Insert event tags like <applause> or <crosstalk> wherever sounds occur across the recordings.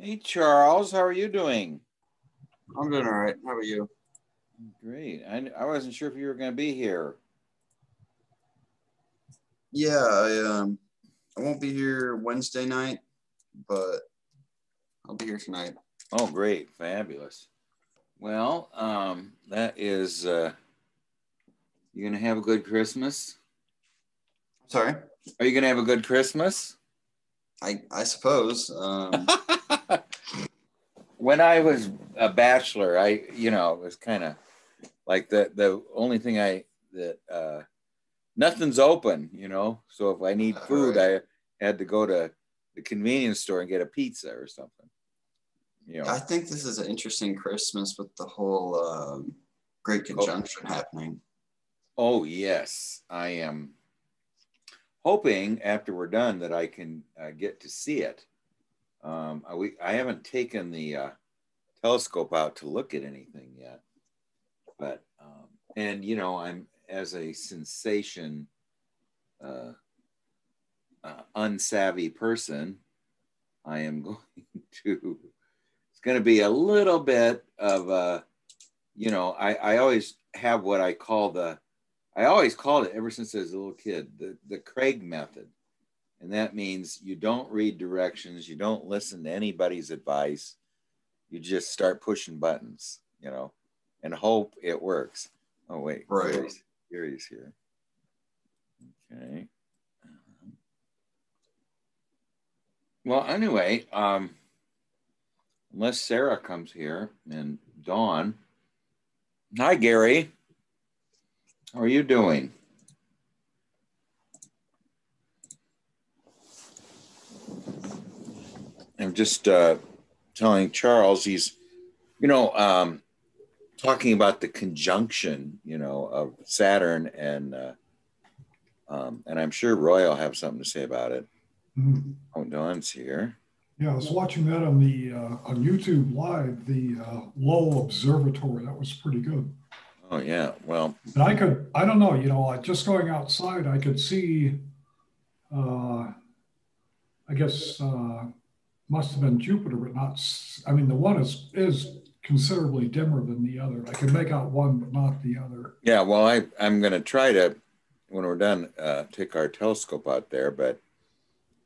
Hey, Charles, how are you doing? I'm doing all right. How are you? Great. I, I wasn't sure if you were going to be here. Yeah, I um, I won't be here Wednesday night, but I'll be here tonight. Oh, great. Fabulous. Well, um, that is, uh, you going to have a good Christmas? Sorry? Are you going to have a good Christmas? I, I suppose. Um, <laughs> when I was a bachelor, I, you know, it was kind of like the, the only thing I, that, uh, nothing's open, you know? So if I need food, right. I had to go to the convenience store and get a pizza or something. You know, I think this is an interesting Christmas with the whole um, Great oh. Conjunction oh. happening. Oh yes, I am hoping after we're done that I can uh, get to see it. Um, I, we, I haven't taken the uh, telescope out to look at anything yet, but um, and you know I'm as a sensation uh, uh, unsavvy person, I am <laughs> going to it's going to be a little bit of a, you know, I, I always have what I call the, I always called it ever since I was a little kid, the, the Craig method. And that means you don't read directions, you don't listen to anybody's advice, you just start pushing buttons, you know, and hope it works. Oh, wait, right. Gary's, Gary's here. Okay. Well, anyway, um, unless Sarah comes here and Dawn. Hi, Gary. How are you doing? I'm just uh, telling Charles he's, you know, um, talking about the conjunction, you know, of Saturn and, uh, um, and I'm sure Roy will have something to say about it. Mm-hmm. Oh, Dawn's here. Yeah, I was watching that on the uh, on YouTube Live, the uh, Lowell Observatory. That was pretty good. Oh yeah, well. And I could, I don't know, you know, I just going outside, I could see. Uh, I guess uh, must have been Jupiter, but not. I mean, the one is is considerably dimmer than the other. I can make out one, but not the other. Yeah, well, I I'm going to try to, when we're done, uh, take our telescope out there, but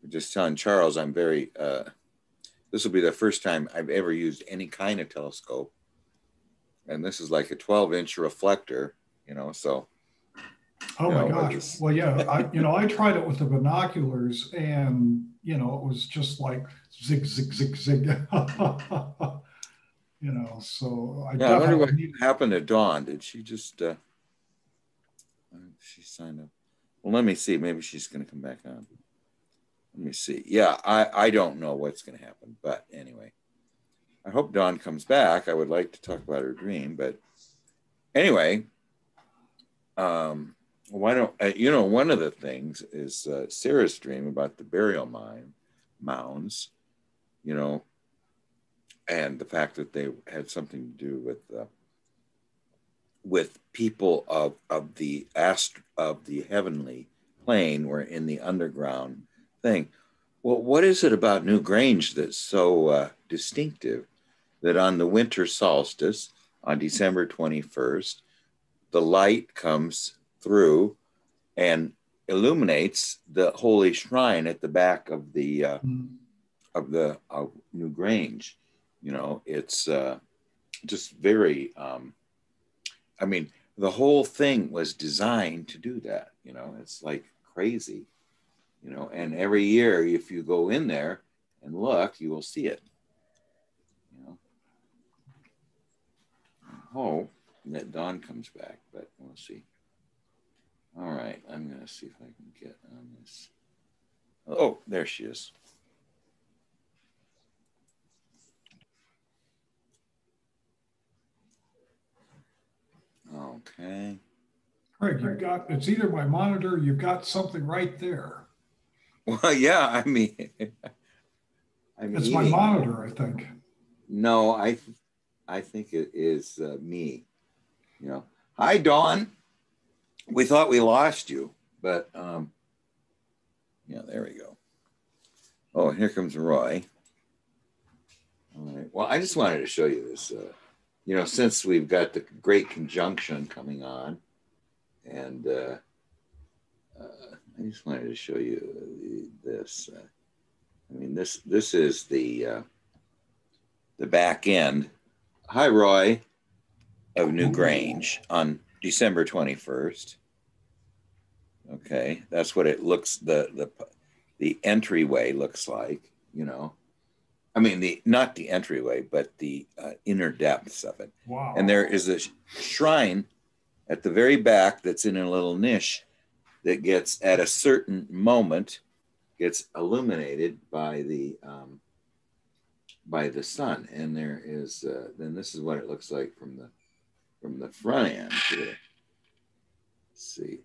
just telling Charles, I'm very. Uh, this will be the first time I've ever used any kind of telescope. And this is like a 12 inch reflector, you know, so. Oh my know, gosh. Well, yeah, I, you know, I tried it with the binoculars and, you know, it was just like zig, zig, zig, zig. <laughs> you know, so I, yeah, I wonder what happened to Dawn. Did she just, uh, she signed up? Well, let me see. Maybe she's going to come back on let me see. Yeah, I, I don't know what's going to happen, but anyway, I hope Dawn comes back. I would like to talk about her dream, but anyway, um, why don't uh, you know? One of the things is uh, Sarah's dream about the burial mine mounds, you know, and the fact that they had something to do with uh, with people of of the ast of the heavenly plane were in the underground thing. Well, what is it about Newgrange that's so uh, distinctive that on the winter solstice, on December 21st, the light comes through and illuminates the holy shrine at the back of the uh, mm. of the of Newgrange. You know, it's uh, just very. Um, I mean, the whole thing was designed to do that. You know, it's like crazy you know, and every year, if you go in there and look, you will see it. You know, I hope that Dawn comes back, but we'll see. All right, I'm going to see if I can get on this. Oh, there she is. Okay. Craig, you've got, it's either my monitor, you've got something right there. Well, <laughs> yeah, I mean, <laughs> I'm it's my monitor, I think. No, I, I think it is uh, me. You know, hi Dawn. We thought we lost you, but um, yeah, there we go. Oh, here comes Roy. All right. Well, I just wanted to show you this. Uh, you know, since we've got the great conjunction coming on, and uh, uh, I just wanted to show you this. Uh, I mean, this this is the uh, the back end. Hi, Roy, of Newgrange on December twenty first. Okay, that's what it looks the the the entryway looks like. You know, I mean the not the entryway, but the uh, inner depths of it. Wow. And there is a shrine at the very back that's in a little niche that gets at a certain moment gets illuminated by the um, by the sun. And there is uh, then this is what it looks like from the from the front end here. Let's see.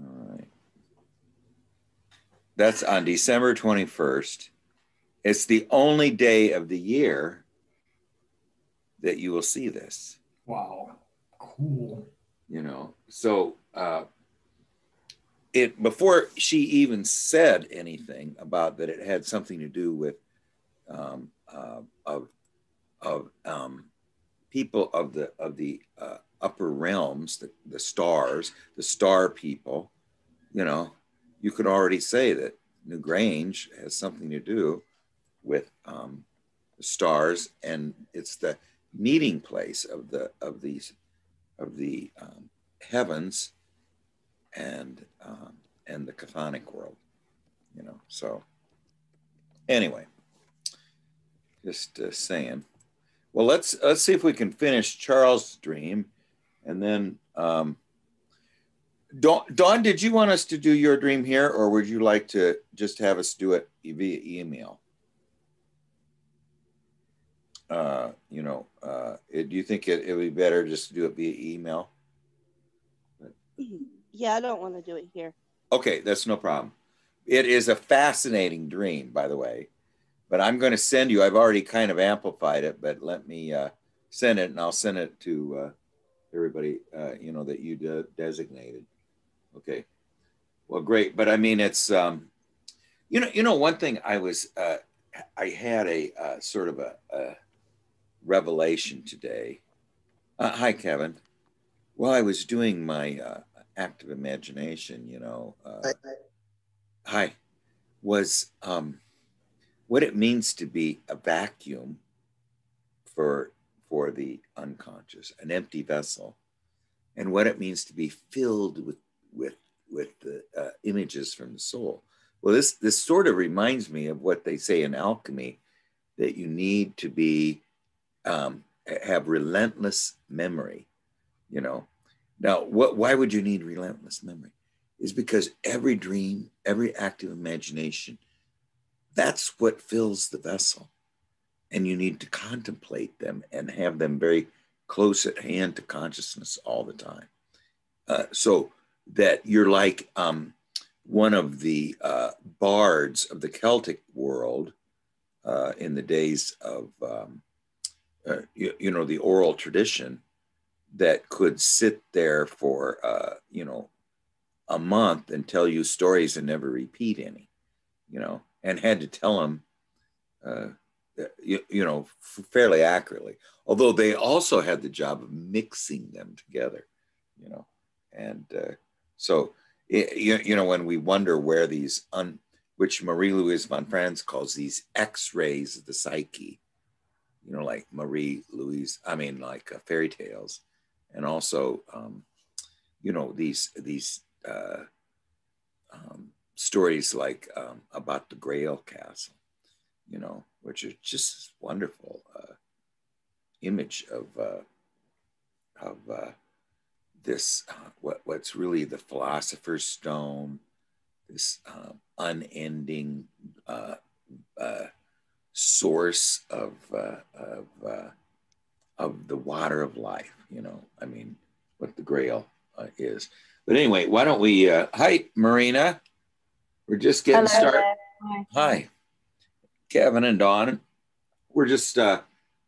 All right. That's on December 21st. It's the only day of the year that you will see this, Wow. Cool. you know. So uh it before she even said anything about that it had something to do with um uh, of of um people of the of the uh, upper realms, the, the stars, the star people, you know, you could already say that Newgrange has something to do with um, the stars, and it's the meeting place of the of these of the um, heavens and um, and the chthonic world, you know. So anyway, just uh, saying. Well, let's let's see if we can finish Charles' dream, and then um, Dawn, Dawn, did you want us to do your dream here, or would you like to just have us do it via email? Uh, you know, uh, it, do you think it, it would be better just to do it via email? Yeah, I don't want to do it here. Okay, that's no problem. It is a fascinating dream, by the way. But I'm going to send you. I've already kind of amplified it, but let me uh, send it, and I'll send it to uh, everybody. Uh, you know that you de- designated. Okay. Well, great. But I mean, it's um, you know, you know, one thing I was uh, I had a uh, sort of a, a revelation today. Uh, hi, Kevin. Well, I was doing my uh, active imagination. You know. Uh, hi was um, what it means to be a vacuum for for the unconscious, an empty vessel, and what it means to be filled with with with the uh, images from the soul. Well, this this sort of reminds me of what they say in alchemy that you need to be um, have relentless memory. You know, now what? Why would you need relentless memory? Is because every dream, every act of imagination, that's what fills the vessel. And you need to contemplate them and have them very close at hand to consciousness all the time. Uh, so that you're like um, one of the uh, bards of the Celtic world uh, in the days of, um, uh, you, you, know, the oral tradition that could sit there for, uh, you know, a month and tell you stories and never repeat any, you know, and had to tell them, uh, you, you know, fairly accurately. Although they also had the job of mixing them together, you know, and uh, so it, you, you know when we wonder where these un, which Marie Louise von Franz calls these X-rays of the psyche, you know, like Marie Louise, I mean, like uh, fairy tales, and also, um, you know, these these uh, um, stories like um, about the Grail Castle, you know, which is just wonderful uh, image of uh, of uh, this uh, what what's really the philosopher's stone, this uh, unending source of of of the water of life. You know, I mean, what the Grail is. But anyway, why don't we? Uh, hi, Marina. We're just getting Hello started. there. Hi, Kevin and Dawn. We're just uh,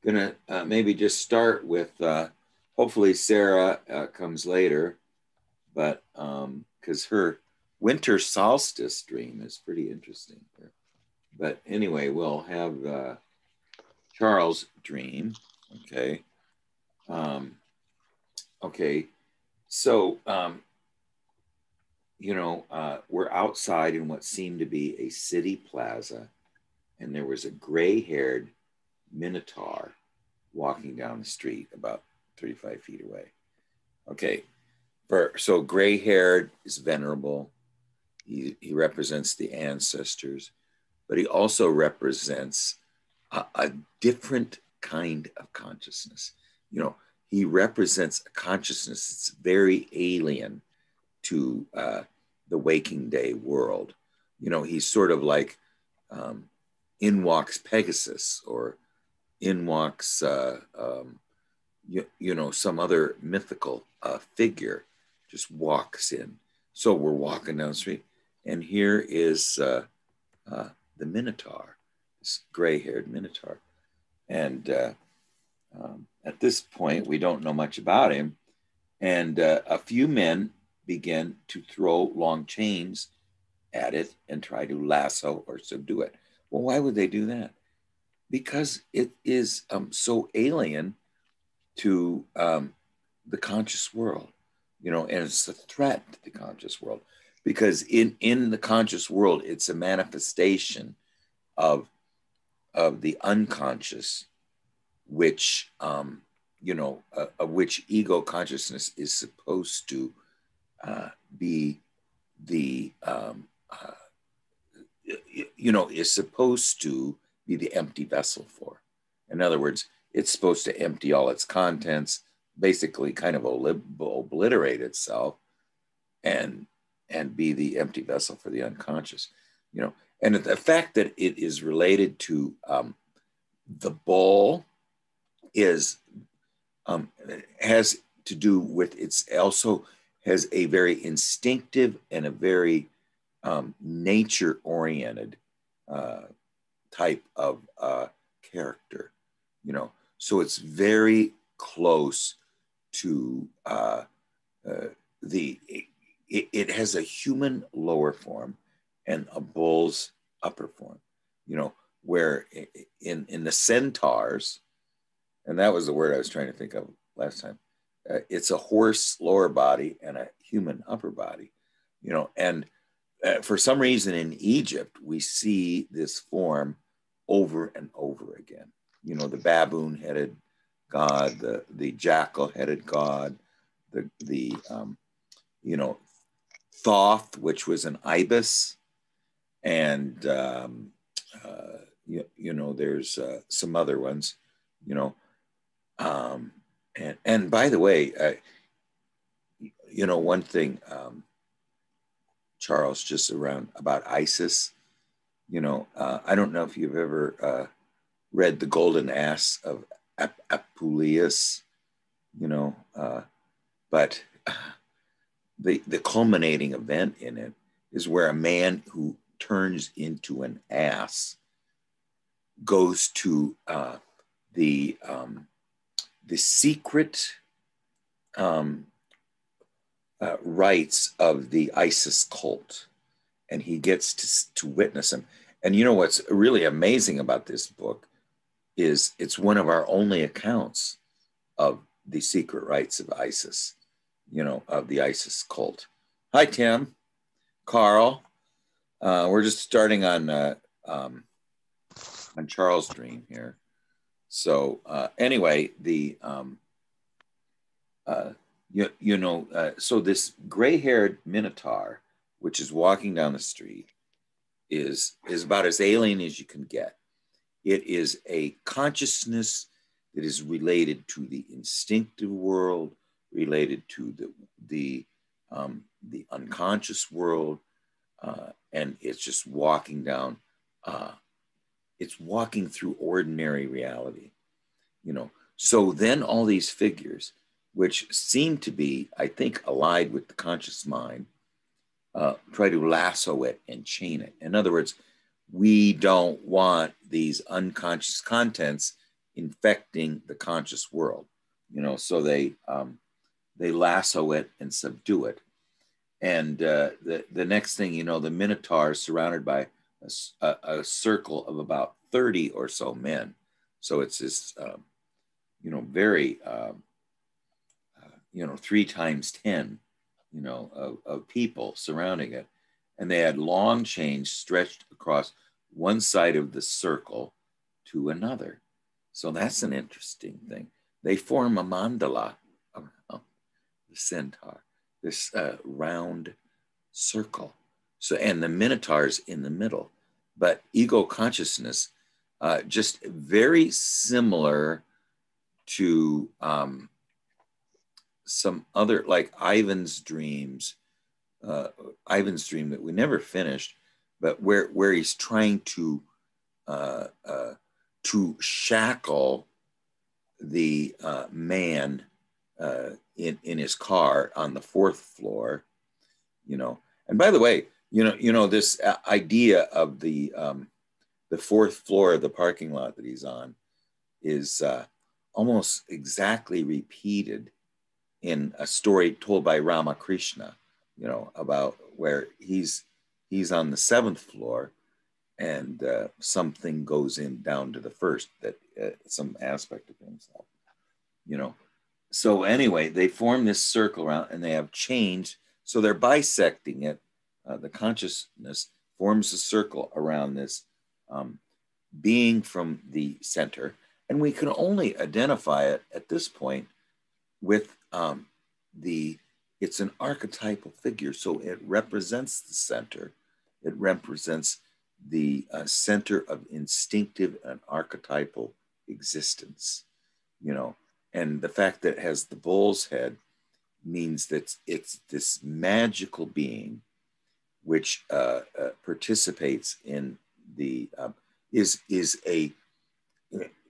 gonna uh, maybe just start with. Uh, hopefully, Sarah uh, comes later, but because her winter solstice dream is pretty interesting here. But anyway, we'll have uh, Charles dream. Okay. Um, okay. So, um, you know, uh, we're outside in what seemed to be a city plaza, and there was a gray haired minotaur walking down the street about 35 feet away. Okay. So gray haired is venerable. He, he represents the ancestors, but he also represents a, a different kind of consciousness. You know, he represents a consciousness that's very alien to uh, the waking day world. You know, he's sort of like um, in walks Pegasus or in walks, uh, um, you, you, know, some other mythical uh, figure just walks in. So we're walking down the street, and here is uh, uh, the Minotaur, this gray haired Minotaur. And uh, um, at this point, we don't know much about him. And uh, a few men begin to throw long chains at it and try to lasso or subdue it. Well, why would they do that? Because it is um, so alien to um, the conscious world, you know, and it's a threat to the conscious world. Because in, in the conscious world, it's a manifestation of, of the unconscious, which, um, you know, uh, of which ego consciousness is supposed to uh, be the um, uh, you know is supposed to be the empty vessel for. In other words, it's supposed to empty all its contents, basically kind of obliterate itself, and and be the empty vessel for the unconscious. You know, and the fact that it is related to um, the ball is um, has to do with it's also has a very instinctive and a very um, nature oriented uh, type of uh, character, you know. So it's very close to uh, uh the, it, it, has a human lower form and a bull's upper form, you know, where in, in the centaurs, and that was the word I was trying to think of last time uh, it's a horse lower body and a human upper body, you know. And uh, for some reason in Egypt, we see this form over and over again. You know, the baboon headed god, the, the jackal headed god, the, the um, you know, Thoth, which was an ibis, and, um, uh, you, you know, there's uh, some other ones, you know. Um, and, and by the way, you know, one thing, um, Charles, just around about Isis, you know, uh, I don't know if you've ever uh, read The Golden Ass of Ap- Apuleius, you know, uh, but the, the culminating event in it is where a man who turns into an ass goes to uh, the um, the secret um, uh, rites of the ISIS cult, and he gets to, to witness them. And you know what's really amazing about this book is it's one of our only accounts of the secret rites of ISIS, you know, of the ISIS cult. Hi, Tim, Carl. Uh, we're just starting on uh, um, on Charles' dream here. So uh, anyway, the um, uh, you, you know, uh, so this gray-haired minotaur, which is walking down the street, is is about as alien as you can get. It is a consciousness that is related to the instinctive world, related to the the um, the unconscious world, uh, and it's just walking down uh, it's walking through ordinary reality you know. So then all these figures which seem to be i think allied with the conscious mind uh, try to lasso it and chain it. In other words we don't want these unconscious contents infecting the conscious world you know. So they um, they lasso it and subdue it. And uh, the the next thing you know, the Minotaur is surrounded by a, a- circle of about thirty or so men. So it's this, um, you know, very, um, uh, you know, three times ten, you know, of, of people surrounding it, and they had long chains stretched across one side of the circle to another. So that's an interesting thing. They form a mandala around the centaur, this uh, round circle. So, and the minotaurs in the middle. But ego consciousness, uh, just very similar to um, some other, like Ivan's dreams, uh, Ivan's dream that we never finished, but where where he's trying to uh, uh, to shackle the uh, man uh, in in his car on the fourth floor, you know. And by the way, you know, you know this uh, idea of the um, the fourth floor of the parking lot that he's on is uh, almost exactly repeated in a story told by Ramakrishna, you know, about where he's he's on the seventh floor and uh, something goes in down to the first that uh, some aspect of himself you know. So anyway they form this circle around and they have chains so they're bisecting it uh, the consciousness forms a circle around this um, being from the center. And we can only identify it at this point with um, the it's an archetypal figure. So it represents the center. It represents the uh, center of instinctive and archetypal existence you know. And the fact that it has the bull's head means that it's this magical being which uh, uh, participates in the uh, is is a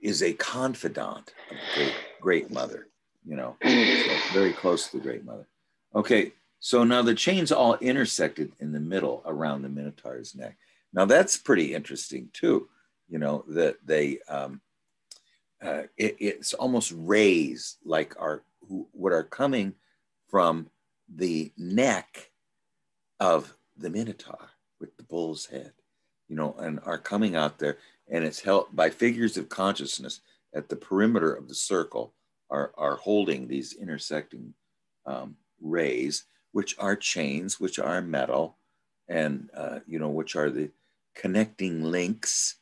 is a confidant of the great great mother you know so very close to the great mother. Okay so now the chains all intersected in the middle around the minotaur's neck. Now that's pretty interesting too you know that they um, uh, it, it's almost rays like are who what are coming from the neck of the minotaur with the bull's head you know and are coming out there and it's held by figures of consciousness at the perimeter of the circle are, are holding these intersecting um, rays which are chains which are metal and uh, you know which are the connecting links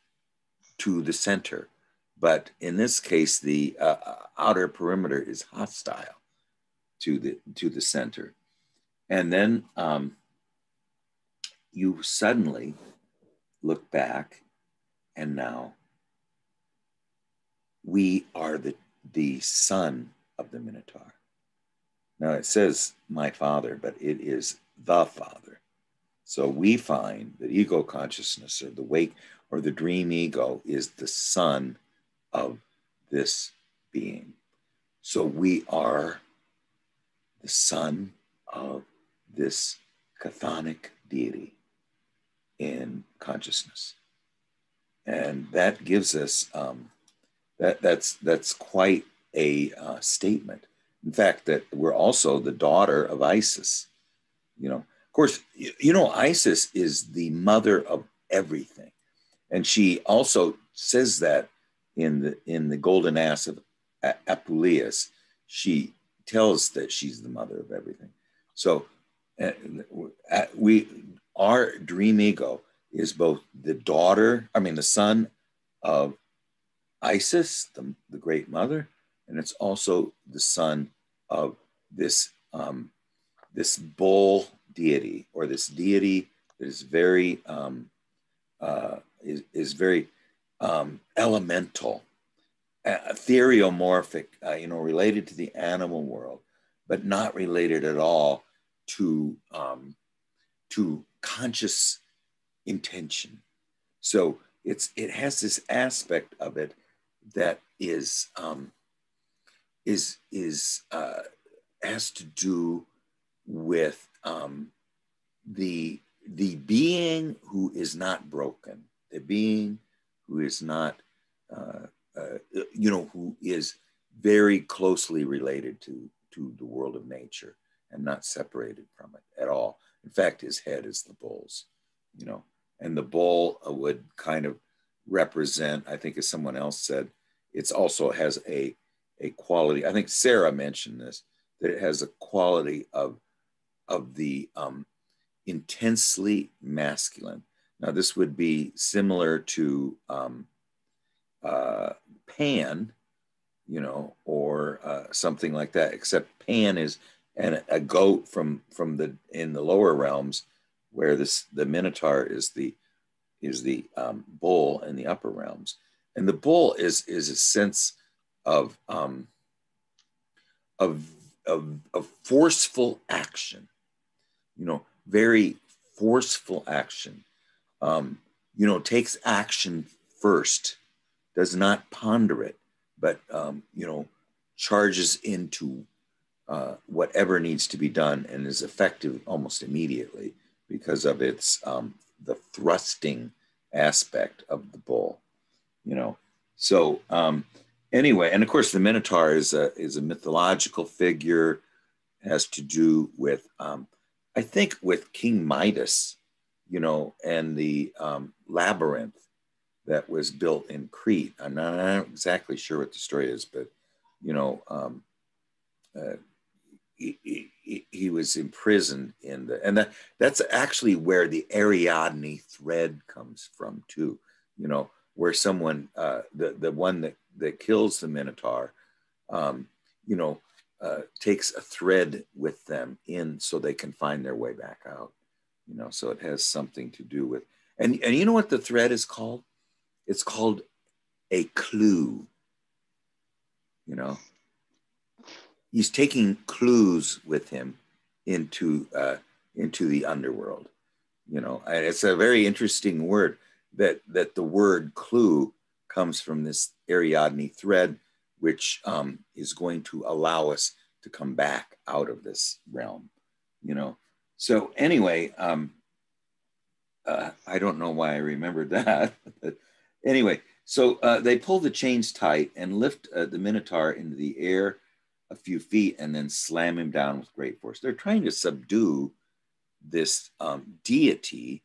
to the center. But in this case the uh, outer perimeter is hostile to the to the center. And then um, you suddenly look back and now we are the the son of the minotaur. Now it says my father but it is the father. So we find that ego consciousness or the wake or the dream ego is the son of this being. So we are the son of this chthonic deity in consciousness. And that gives us um, that that's that's quite a uh, statement. In fact that we're also the daughter of isis you know. Of course you, you know isis is the mother of everything. And she also says that in the in the golden ass of apuleius she tells that she's the mother of everything. So uh, we our dream ego is both the daughter, I mean, the son of Isis, the, the great mother, and it's also the son of this um, this bull deity or this deity that is very um, uh, is, is very um, elemental, uh, theriomorphic, uh, you know, related to the animal world, but not related at all to um, to conscious intention. So it's it has this aspect of it that is um, is is uh, has to do with um, the the being who is not broken, the being who is not uh, uh, you know who is very closely related to to the world of nature and not separated from it at all. In fact, his head is the bull's, you know, and the bull would kind of represent, I think, as someone else said, it's also has a a quality. I think Sarah mentioned this that it has a quality of of the um, intensely masculine. Now, this would be similar to um, uh, Pan, you know, or uh, something like that. Except Pan is and a goat from from the in the lower realms, where this the Minotaur is the is the um, bull in the upper realms, and the bull is is a sense of um, of of, of forceful action, you know, very forceful action. Um, you know, takes action first, does not ponder it, but um, you know, charges into uh, whatever needs to be done and is effective almost immediately because of its um, the thrusting aspect of the bull. You know, so um, anyway, and of course, the Minotaur is a is a mythological figure, has to do with um, I think with King Midas, you know, and the um, labyrinth that was built in Crete. I'm not, I'm not, exactly sure what the story is, but you know, um, uh, he, he, was imprisoned in the, and that, that's actually where the Ariadne thread comes from too. You know, where someone, uh, the the one that that kills the Minotaur, um, you know, uh, takes a thread with them in so they can find their way back out. You know, so it has something to do with, and and you know what the thread is called? It's called a clue. You know, he's taking clues with him into uh, into the underworld. You know, it's a very interesting word that that the word clue comes from this Ariadne thread, which um, is going to allow us to come back out of this realm. You know, so anyway, um, uh, I don't know why I remembered that. <laughs> anyway, so uh, they pull the chains tight and lift uh, the Minotaur into the air a few feet and then slam him down with great force. They're trying to subdue this um, deity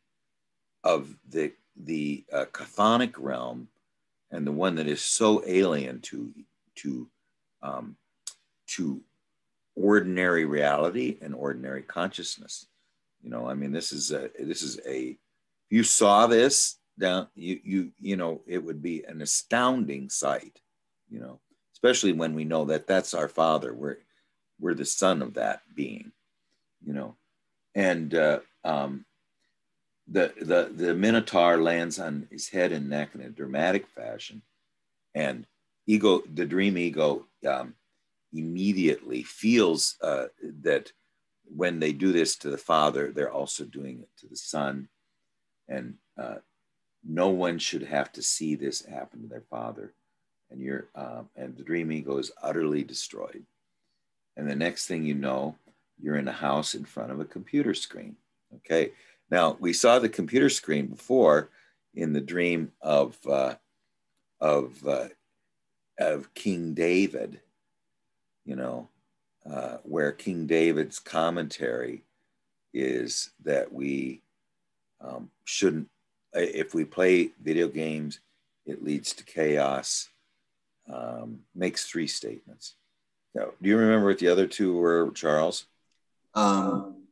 of the the uh, chthonic realm and the one that is so alien to to um, to ordinary reality and ordinary consciousness. You know, I mean, this is a this is a you saw this down you you you know it would be an astounding sight. You know, especially when we know that that's our Father. We're we're the son of that being. You know, and uh, um, the, the, the Minotaur lands on his head and neck in a dramatic fashion. And ego, the dream ego, um, immediately feels uh, that when they do this to the father, they're also doing it to the son. And uh, no one should have to see this happen to their father. And you're, um, and the dream ego is utterly destroyed. And the next thing you know, you're in a house in front of a computer screen. Okay. Now, we saw the computer screen before in the dream of, uh, of, uh, of King David, you know, uh, where King David's commentary is that we um, shouldn't, if we play video games, it leads to chaos, um, makes three statements. Now, do you remember what the other two were, Charles? Um,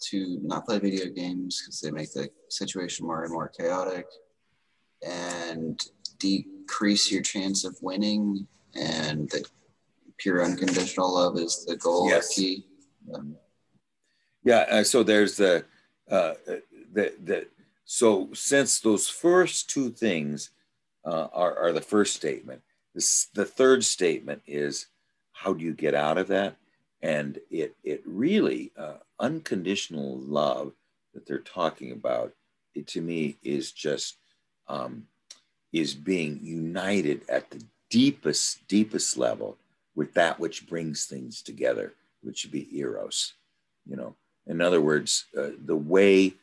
to not play video games because they make the situation more and more chaotic and decrease your chance of winning and that pure unconditional love is the goal yes. key um, yeah uh, so there's the uh the the so since those first two things uh, are, are the first statement this, the third statement is how do you get out of that? And it it really uh, unconditional love that they're talking about it to me is just um, is being united at the deepest deepest level with that which brings things together which would be eros you know? In other words uh, the way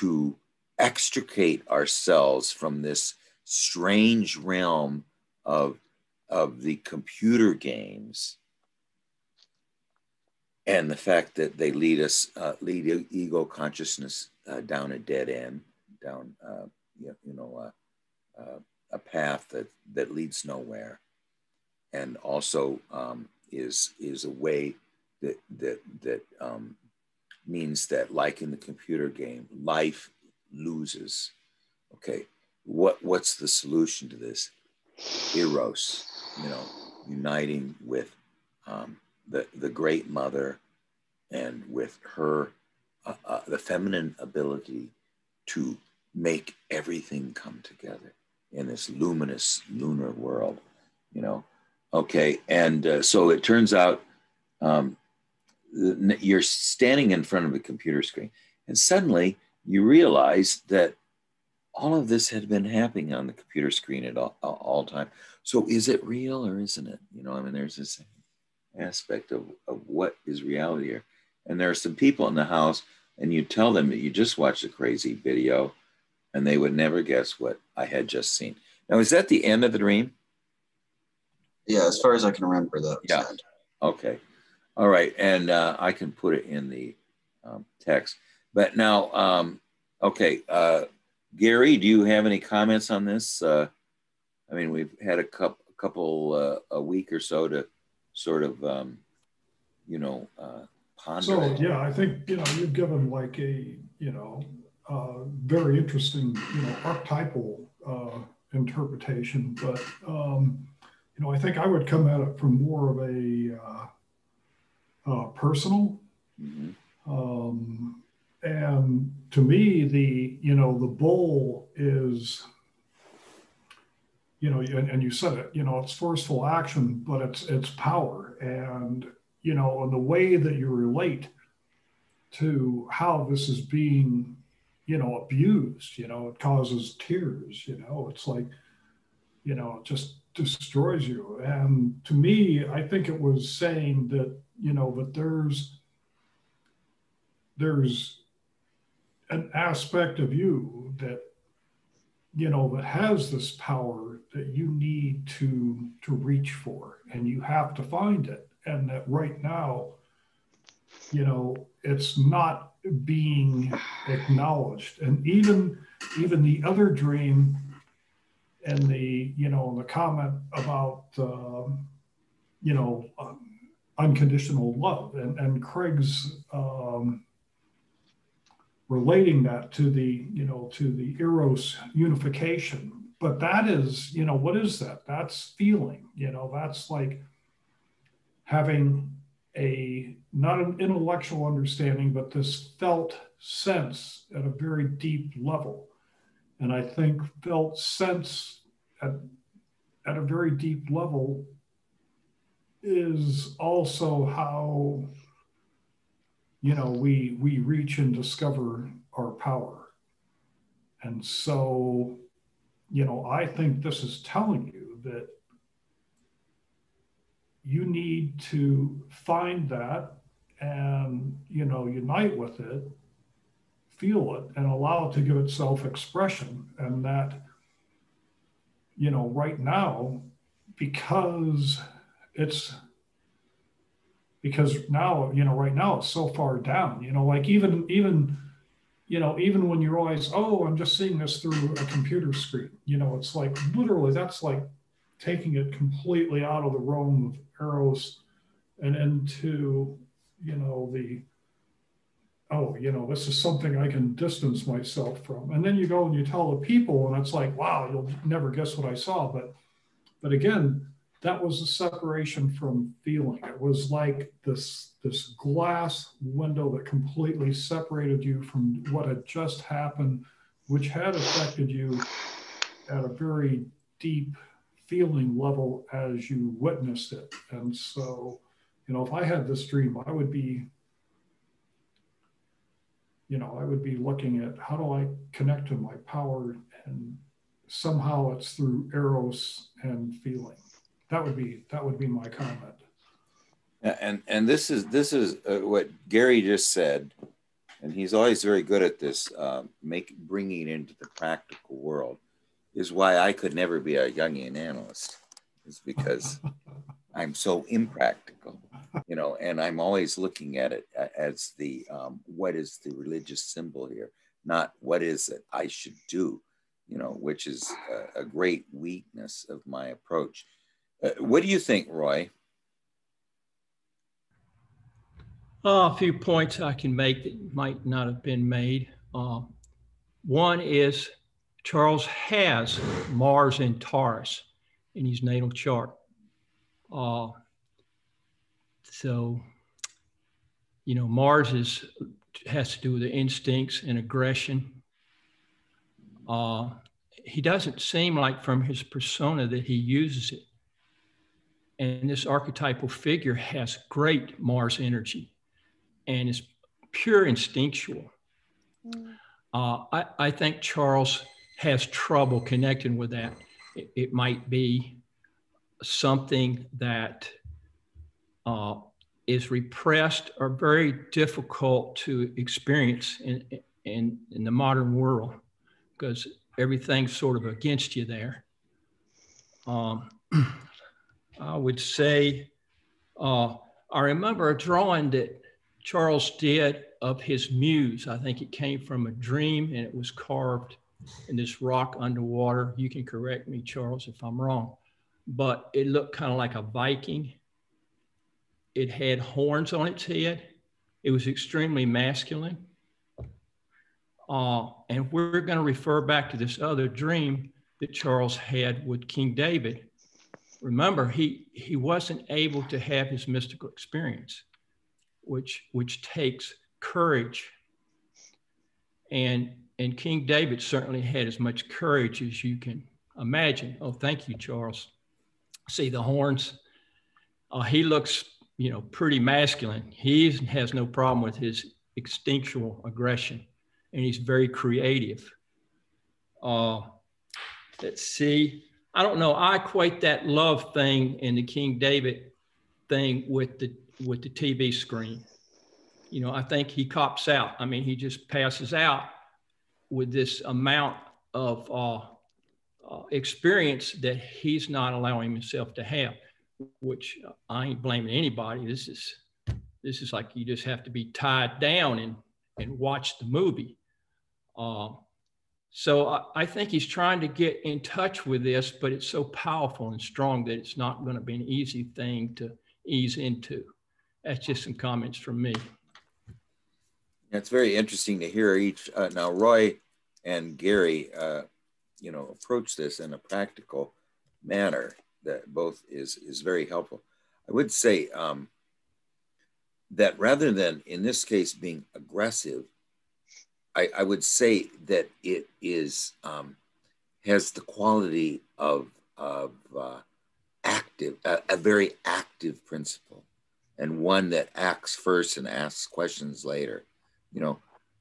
to extricate ourselves from this strange realm of of the computer games and the fact that they lead us, uh, lead ego consciousness uh, down a dead end, down, uh, you, you know, uh, uh, a path that, that leads nowhere, and also um, is is a way that that that um, means that, like in the computer game, life loses. Okay, what what's the solution to this? Eros, you know, uniting with um, the the great mother and with her uh, uh, the feminine ability to make everything come together in this luminous lunar world you know? Okay and uh, so it turns out um, you're standing in front of a computer screen and suddenly you realize that all of this had been happening on the computer screen at all, all time so is it real or isn't it you know i mean there's this aspect of, of what is reality here and there are some people in the house and you tell them that you just watched a crazy video and they would never guess what i had just seen now is that the end of the dream Yeah, as far as I can remember, that Yeah. Okay. All right. And uh, I can put it in the um, text. But now, um, okay. Uh, Gary, do you have any comments on this? Uh, I mean, we've had a couple, a couple, uh, a week or so to sort of, um, you know, uh, ponder. So, it. yeah, I think, you know, you've given like a, you know, uh, very interesting, you know, archetypal uh, interpretation, but, um, you know, I think I would come at it from more of a uh, uh, personal Mhm. um, and to me, the you know the bull is, you know, and, and you said it, you know, it's forceful action, but it's it's power, and you know, and the way that you relate to how this is being, you know, abused, you know, it causes tears, you know, it's like, you know, it just destroys you. And to me, I think it was saying that, you know, that there's there's an aspect of you that you know that has this power that you need to to reach for and you have to find it. And that right now you know it's not being acknowledged. And even even the other dream and the you know the comment about um, you know um, unconditional love and and craig's um, relating that to the you know to the eros unification. But that is you know what is that? That's feeling you know that's like having a not an intellectual understanding but this felt sense at a very deep level. And i think felt sense at, at a very deep level is also how you know we we reach and discover our power. And so you know i think this is telling you that you need to find that and you know unite with it feel it and allow it to give itself expression. And that you know right now because it's because now you know right now it's so far down you know like even even you know even when you're always oh i'm just seeing this through a computer screen you know it's like literally that's like taking it completely out of the realm of eros and into you know the oh you know this is something i can distance myself from. And then you go and you tell the people and it's like wow you'll never guess what i saw. But but again that was a separation from feeling. It was like this this glass window that completely separated you from what had just happened which had affected you at a very deep feeling level as you witnessed it. And so you know if i had this dream i would be you know i would be looking at how do i connect to my power and somehow it's through eros and feeling that would be that would be my comment and and this is this is uh, what Gary just said, and he's always very good at this, uh, make bringing it into the practical world, is why I could never be a Jungian analyst, is because <laughs> I'm so impractical. you know, and I'm always looking at it as the um, what is the religious symbol here, not what is it I should do, you know, which is a, a great weakness of my approach. Uh, what do you think, Roy? Uh, a few points I can make that might not have been made. Uh, one is Charles has Mars and Taurus in his natal chart. Uh, so, you know, Mars is has to do with the instincts and aggression. Uh, he doesn't seem like from his persona that he uses it. And this archetypal figure has great Mars energy and is pure instinctual. Mm. Uh, I, I think Charles has trouble connecting with that. It, it might be something that uh, is repressed or very difficult to experience in, in, in the modern world because everything's sort of against you there. Um, <clears throat> I would say, uh, I remember a drawing that Charles did of his muse. I think it came from a dream and it was carved in this rock underwater. You can correct me, Charles, if I'm wrong, but it looked kind of like a Viking. It had horns on its head. It was extremely masculine. Uh, and we're going to refer back to this other dream that Charles had with King David. Remember, he, he wasn't able to have his mystical experience which which takes courage. And and King David certainly had as much courage as you can imagine. Oh, thank you, Charles. See the horns. Uh, he looks, you know, pretty masculine. He has no problem with his instinctual aggression, and he's very creative. Uh, let's see. I don't know. I equate that love thing in the King David thing with the with the TV screen. You know, I think he cops out. I mean, he just passes out with this amount of uh, uh, experience that he's not allowing himself to have, which I ain't blaming anybody. This is this is like you just have to be tied down and and watch the movie. Uh, so I, I, think he's trying to get in touch with this, but it's so powerful and strong that it's not going to be an easy thing to ease into. That's just some comments from me. It's very interesting to hear each. Uh, now, Roy and Gary, uh, you know, approach this in a practical manner that both is is very helpful. I would say um, that rather than in this case being aggressive, I, I would say that it is um, has the quality of of uh, active, a, a very active principle and one that acts first and asks questions later you know?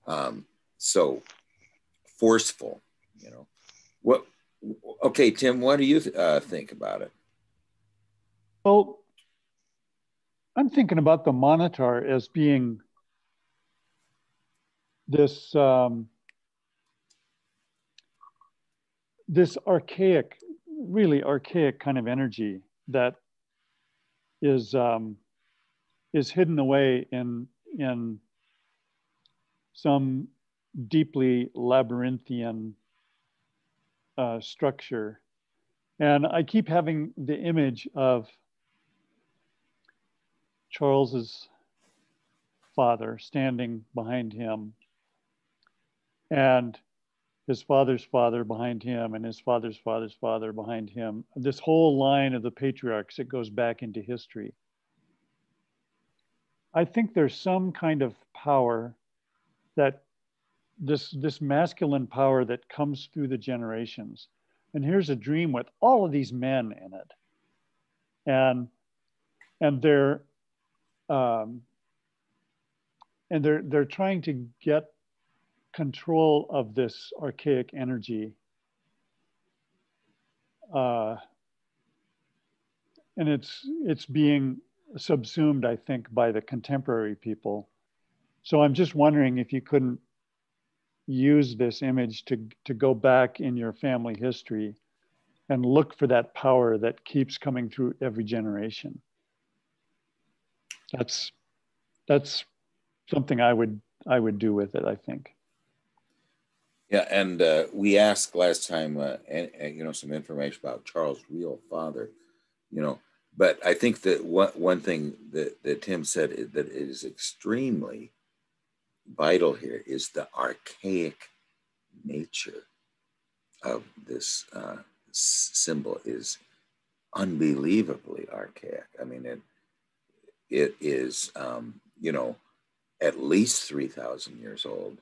Um, so forceful you know? What okay tim what do you uh, think about it? Well i'm thinking about the Minotaur as being this um, this archaic really archaic kind of energy that is um, is hidden away in in some deeply labyrinthian uh, structure. And I keep having the image of Charles's father standing behind him and his father's father behind him and his father's father's father behind him. This whole line of the patriarchs, it goes back into history. I think there's some kind of power that this this masculine power that comes through the generations. And here's a dream with all of these men in it, and and they're um, and they're they're trying to get control of this archaic energy. Uh, and it's it's being subsumed, I think, by the contemporary people. So I'm just wondering if you couldn't use this image to, to go back in your family history and look for that power that keeps coming through every generation. That's that's something I would I would do with it. I think. Yeah, and uh, we asked last time, uh, and, and, you know, some information about Charles' real father, you know, but I think that one, one thing that, that Tim said that is extremely vital here is the archaic nature of this uh, symbol is unbelievably archaic. I mean, it it is um, you know at least three thousand years old,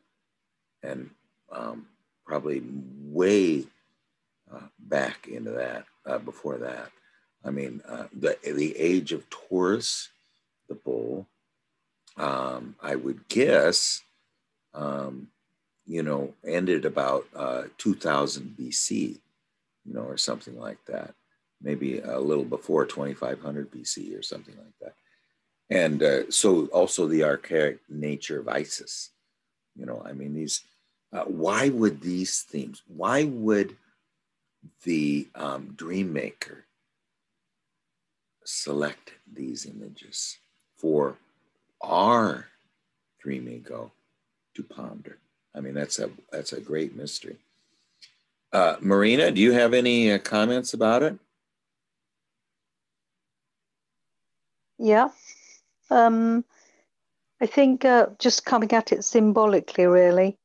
and um, probably way uh, back into that uh, before that. I mean, uh, the the age of Taurus, the bull. Um, I would guess, um, you know, ended about uh, 2000 BC, you know, or something like that. Maybe a little before 2500 BC or something like that. And uh, so also the archaic nature of Isis. You know, I mean, these uh, why would these themes, why would the um, dream maker select these images for our dream ego to ponder? I mean, that's a that's a great mystery. Uh, Marina, do you have any uh, comments about it? Yeah. Um, I think uh, just coming at it symbolically, really.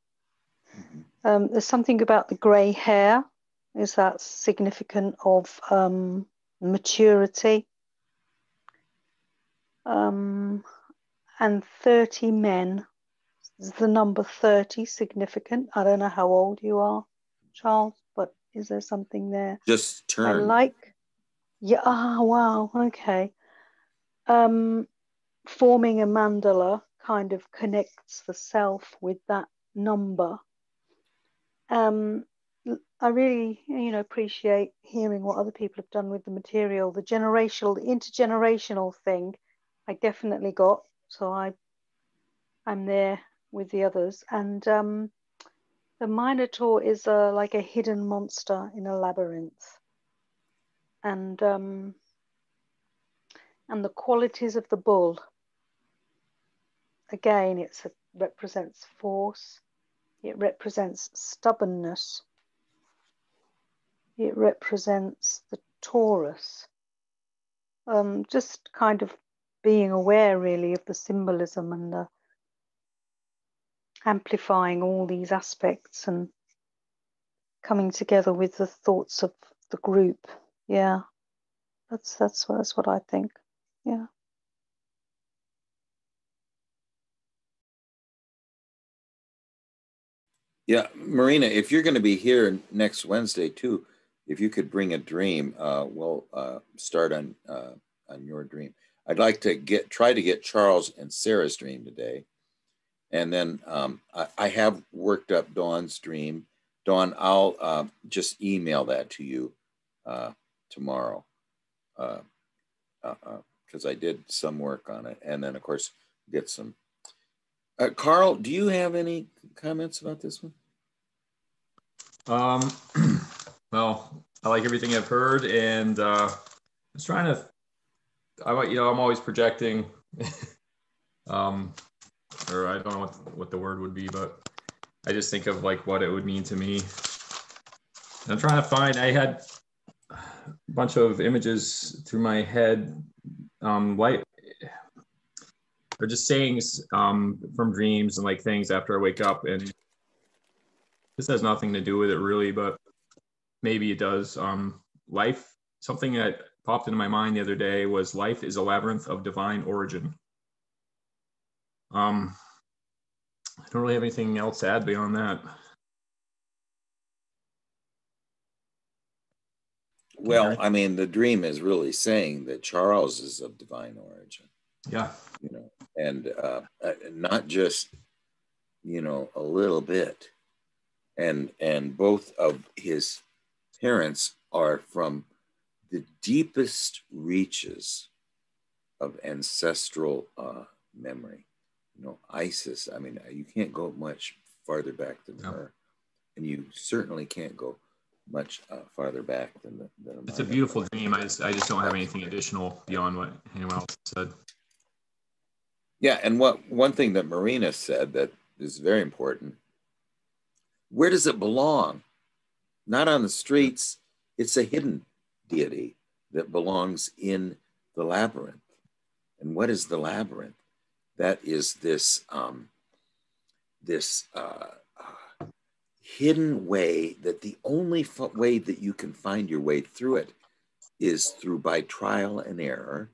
Um, there's something about the grey hair. Is that significant of um, maturity? Um, and 30 men. Is the number 30 significant? I don't know how old you are, Charles, but is there something there? Just turn. I like. Yeah. Ah, oh, wow. Okay. Um, forming a mandala kind of connects the self with that number um, I really, you know, appreciate hearing what other people have done with the material. The generational, the intergenerational thing, I definitely got. So I, I'm there with the others. And um, the Minotaur is a, like a hidden monster in a labyrinth. And um, and the qualities of the bull. Again, it represents force it represents stubbornness. It represents the Taurus. Um, just kind of being aware, really, of the symbolism and the amplifying all these aspects and coming together with the thoughts of the group. Yeah, that's that's what, that's what I think. Yeah. Yeah, Marina, if you're going to be here next Wednesday too, if you could bring a dream, uh, we'll uh, start on uh, on your dream. I'd like to get try to get Charles and Sarah's dream today, and then um, I, I, have worked up Dawn's dream. Dawn, I'll uh, just email that to you uh, tomorrow because uh, I did some work on it, and then of course get some uh, Carl, do you have any comments about this one? Um, <clears throat> well, I like everything I've heard, and uh, I was trying to. I you know I'm always projecting, <laughs> um, or I don't know what what the word would be, but I just think of like what it would mean to me. And I'm trying to find. I had a bunch of images through my head, um, light or just sayings um, from dreams and like things after I wake up. And this has nothing to do with it really, but maybe it does. Um, life, something that popped into my mind the other day was life is a labyrinth of divine origin. Um, I don't really have anything else to add beyond that. Well, I mean, the dream is really saying that Charles is of divine origin. Yeah. You know, and uh, uh, not just you know a little bit. And and both of his parents are from the deepest reaches of ancestral uh, memory. You know isis i mean you can't go much farther back than no. her. And you certainly can't go much uh, farther back than the than it's a beautiful dream. I just, I just don't have anything additional beyond what anyone else said Yeah, and what one thing that Marina said that is very important. Where does it belong? Not on the streets. It's a hidden deity that belongs in the labyrinth. And what is the labyrinth? That is this um, this uh, uh, hidden way that the only way that you can find your way through it is through by trial and error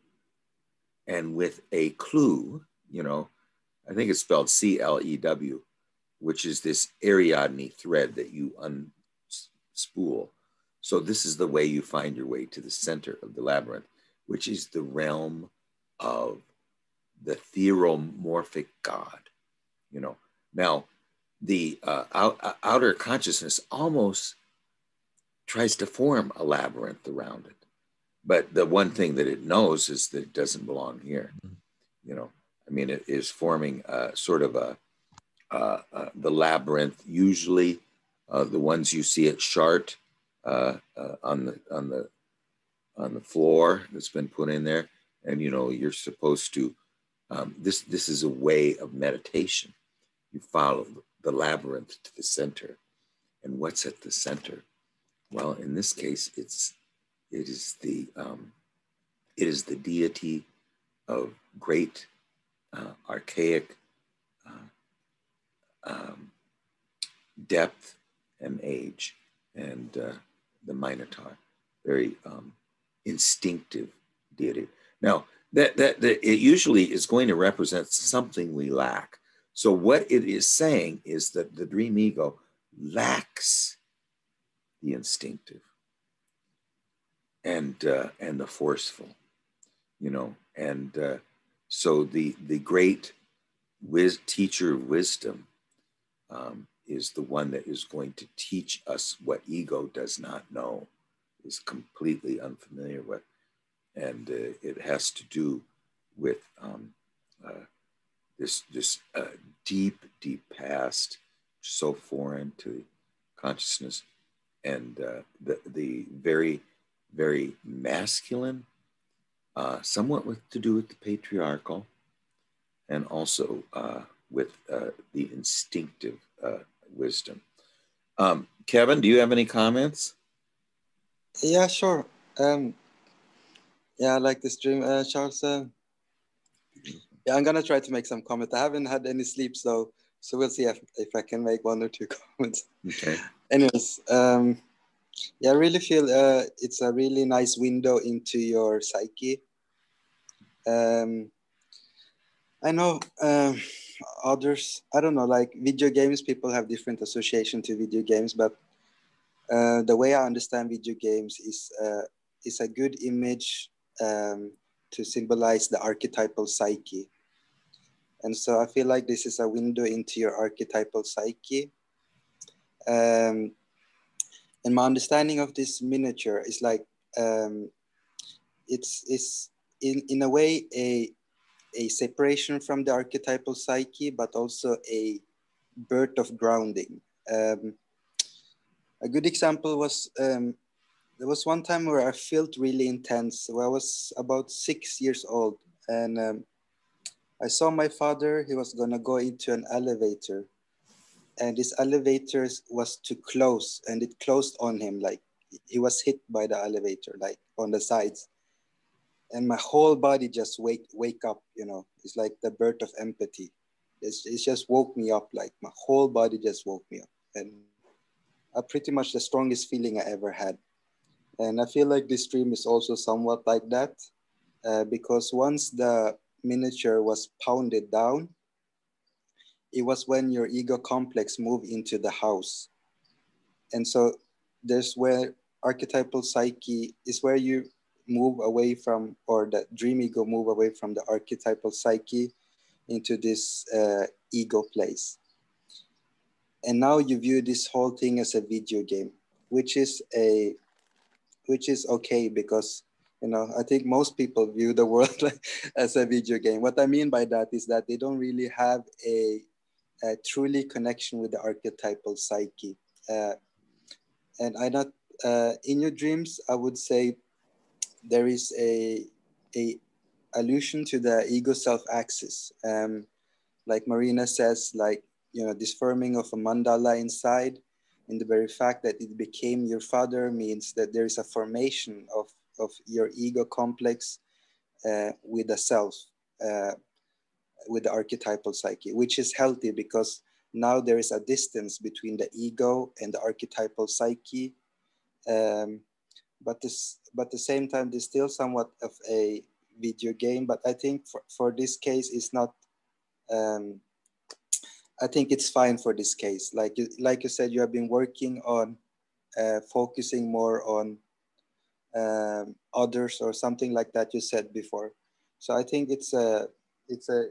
and with a clue, you know, I think it's spelled C L E W, which is this Ariadne thread that you unspool. So this is the way you find your way to the center of the labyrinth, which is the realm of the theriomorphic God. You know, now the uh, out, outer consciousness almost tries to form a labyrinth around it but the one thing that it knows is that it doesn't belong here. Mm-hmm. You know, I mean, it is forming sort of a uh, uh, the labyrinth. Usually, uh, the ones you see at Chartres uh, uh, on the on the on the floor that's been put in there, and you know, you're supposed to. Um, this this is a way of meditation. You follow the labyrinth to the center, and what's at the center? Well, in this case, it's it is the um, it is the deity of great uh, archaic uh, um, depth and age, and uh, the Minotaur, very um, instinctive deity. Now that, that that it usually is going to represent something we lack. So what it is saying is that the dream ego lacks the instinctive and uh, and the forceful, you know, and uh, so the the great wis- teacher of wisdom um, is the one that is going to teach us what ego does not know, is completely unfamiliar with, and uh, it has to do with um, uh, this this uh, deep deep past, so foreign to consciousness, and uh, the the very very masculine, uh, somewhat with to do with the patriarchal, and also uh, with uh, the instinctive uh, wisdom. Um, Kevin, do you have any comments? Yeah, sure. Um, yeah, I like this dream, uh, Charles. Uh, yeah, I'm gonna try to make some comments. I haven't had any sleep, so so we'll see if, if I can make one or two <laughs> comments. Okay. Anyways, um, yeah, I really feel uh, it's a really nice window into your psyche. Um, I know um, others, I don't know, like video games, people have different association to video games, but uh, the way I understand video games is, uh, is a good image um, to symbolize the archetypal psyche. And so I feel like this is a window into your archetypal psyche. Um, and my understanding of this Minotaur is like um, it's it's in in a way a a separation from the archetypal psyche, but also a birth of grounding. Um, a good example was um, there was one time where I felt really intense. Where I was about six years old, and um, I saw my father. He was gonna go into an elevator, and this elevator was to close and it closed on him like he was hit by the elevator like on the sides and my whole body just wake wake up you know. It's like the birth of empathy. It's, it just woke me up like my whole body just woke me up. And uh, pretty much the strongest feeling i ever had. And i feel like this dream is also somewhat like that uh, because once the Minotaur was pounded down it was when your ego complex moved into the house. And so there's where archetypal psyche is where you move away from, or the dream ego move away from the archetypal psyche into this uh, ego place. And now you view this whole thing as a video game, which is a, which is okay because you know i think most people view the <laughs> world as a video game what i mean by that is that they don't really have a uh, truly connection with the archetypal psyche. Uh, and I not uh, in your dreams, I would say there is a a allusion to the ego self axis. Um, like Marina says, like, you know, this forming of a mandala inside and the very fact that it became your father means that there is a formation of, of your ego complex uh, with the self, uh, with the archetypal psyche, which is healthy because now there is a distance between the ego and the archetypal psyche. Um, but this, but the same time, there's still somewhat of a video game. But I think for, for this case, it's not. Um, I think it's fine for this case. Like you, like you said, you have been working on uh, focusing more on um, others or something like that. You said before, so I think it's a it's a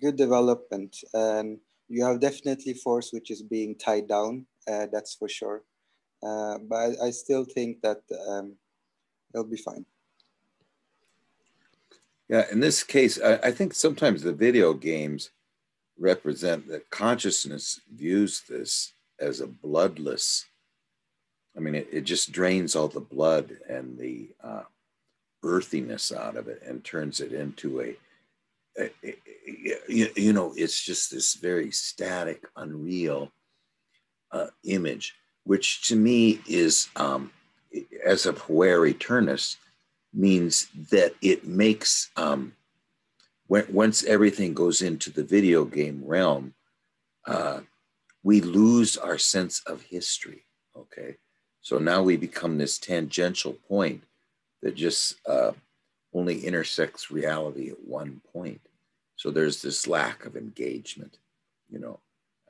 good development, and you have definitely force which is being tied down. Uh, that's for sure. Uh, but I, I, still think that um, it'll be fine. Yeah, in this case, I, I think sometimes the video games represent that consciousness views this as a bloodless. I mean, it, it just drains all the blood and the uh, earthiness out of it and turns it into a, a, a, a you, know, it's just this very static, unreal uh, image, which to me is, um, as a puer aeternus, means that it makes um, when, once everything goes into the video game realm, uh, we lose our sense of history. Okay. So now we become this tangential point that just uh, only intersects reality at one point. So there's this lack of engagement, you know,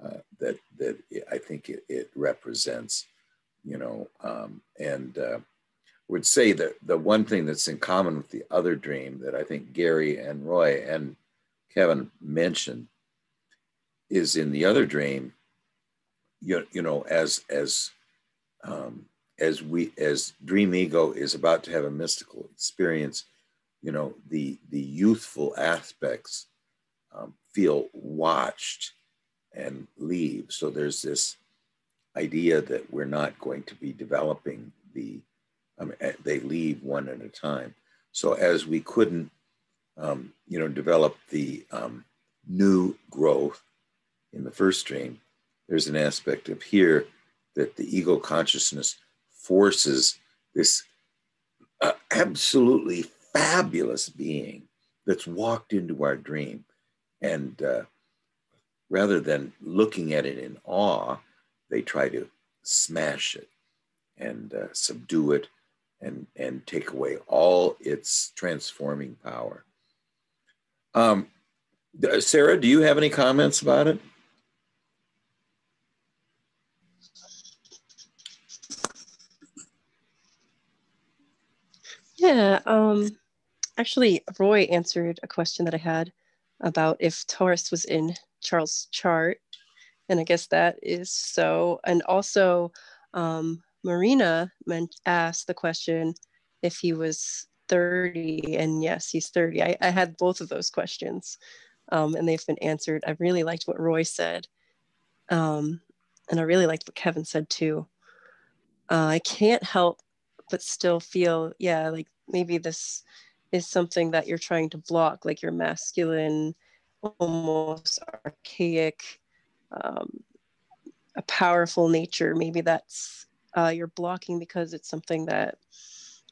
uh, that that I think it, it represents, you know, um, and uh, would say that the one thing that's in common with the other dream that I think Gary and Roy and Kevin mentioned is in the other dream, you, you know, as as um, as we as dream ego is about to have a mystical experience, you know, the the youthful aspects um, feel watched and leave. So there's this idea that we're not going to be developing the I mean, eh, they leave one at a time. So as we couldn't, um, you know, develop the um, new growth in the first stream, there's an aspect of here that the ego consciousness forces this uh, absolutely fabulous being that's walked into our dream. And uh, rather than looking at it in awe, they try to smash it and uh, subdue it and, and take away all its transforming power. Um, Sarah, do you have any comments about it? Yeah, um, actually, Roy answered a question that I had about if Taurus was in Charles' chart. And I guess that is so. And also, um, Marina meant, asked the question if he was 30, and yes, he's 30. I, I had both of those questions, um, and they've been answered. I really liked what Roy said, um, and I really liked what Kevin said too. Uh, I can't help but still feel, yeah, like maybe this is something that you're trying to block, like your masculine, almost archaic, um, a powerful nature. Maybe that's uh, you're blocking because it's something that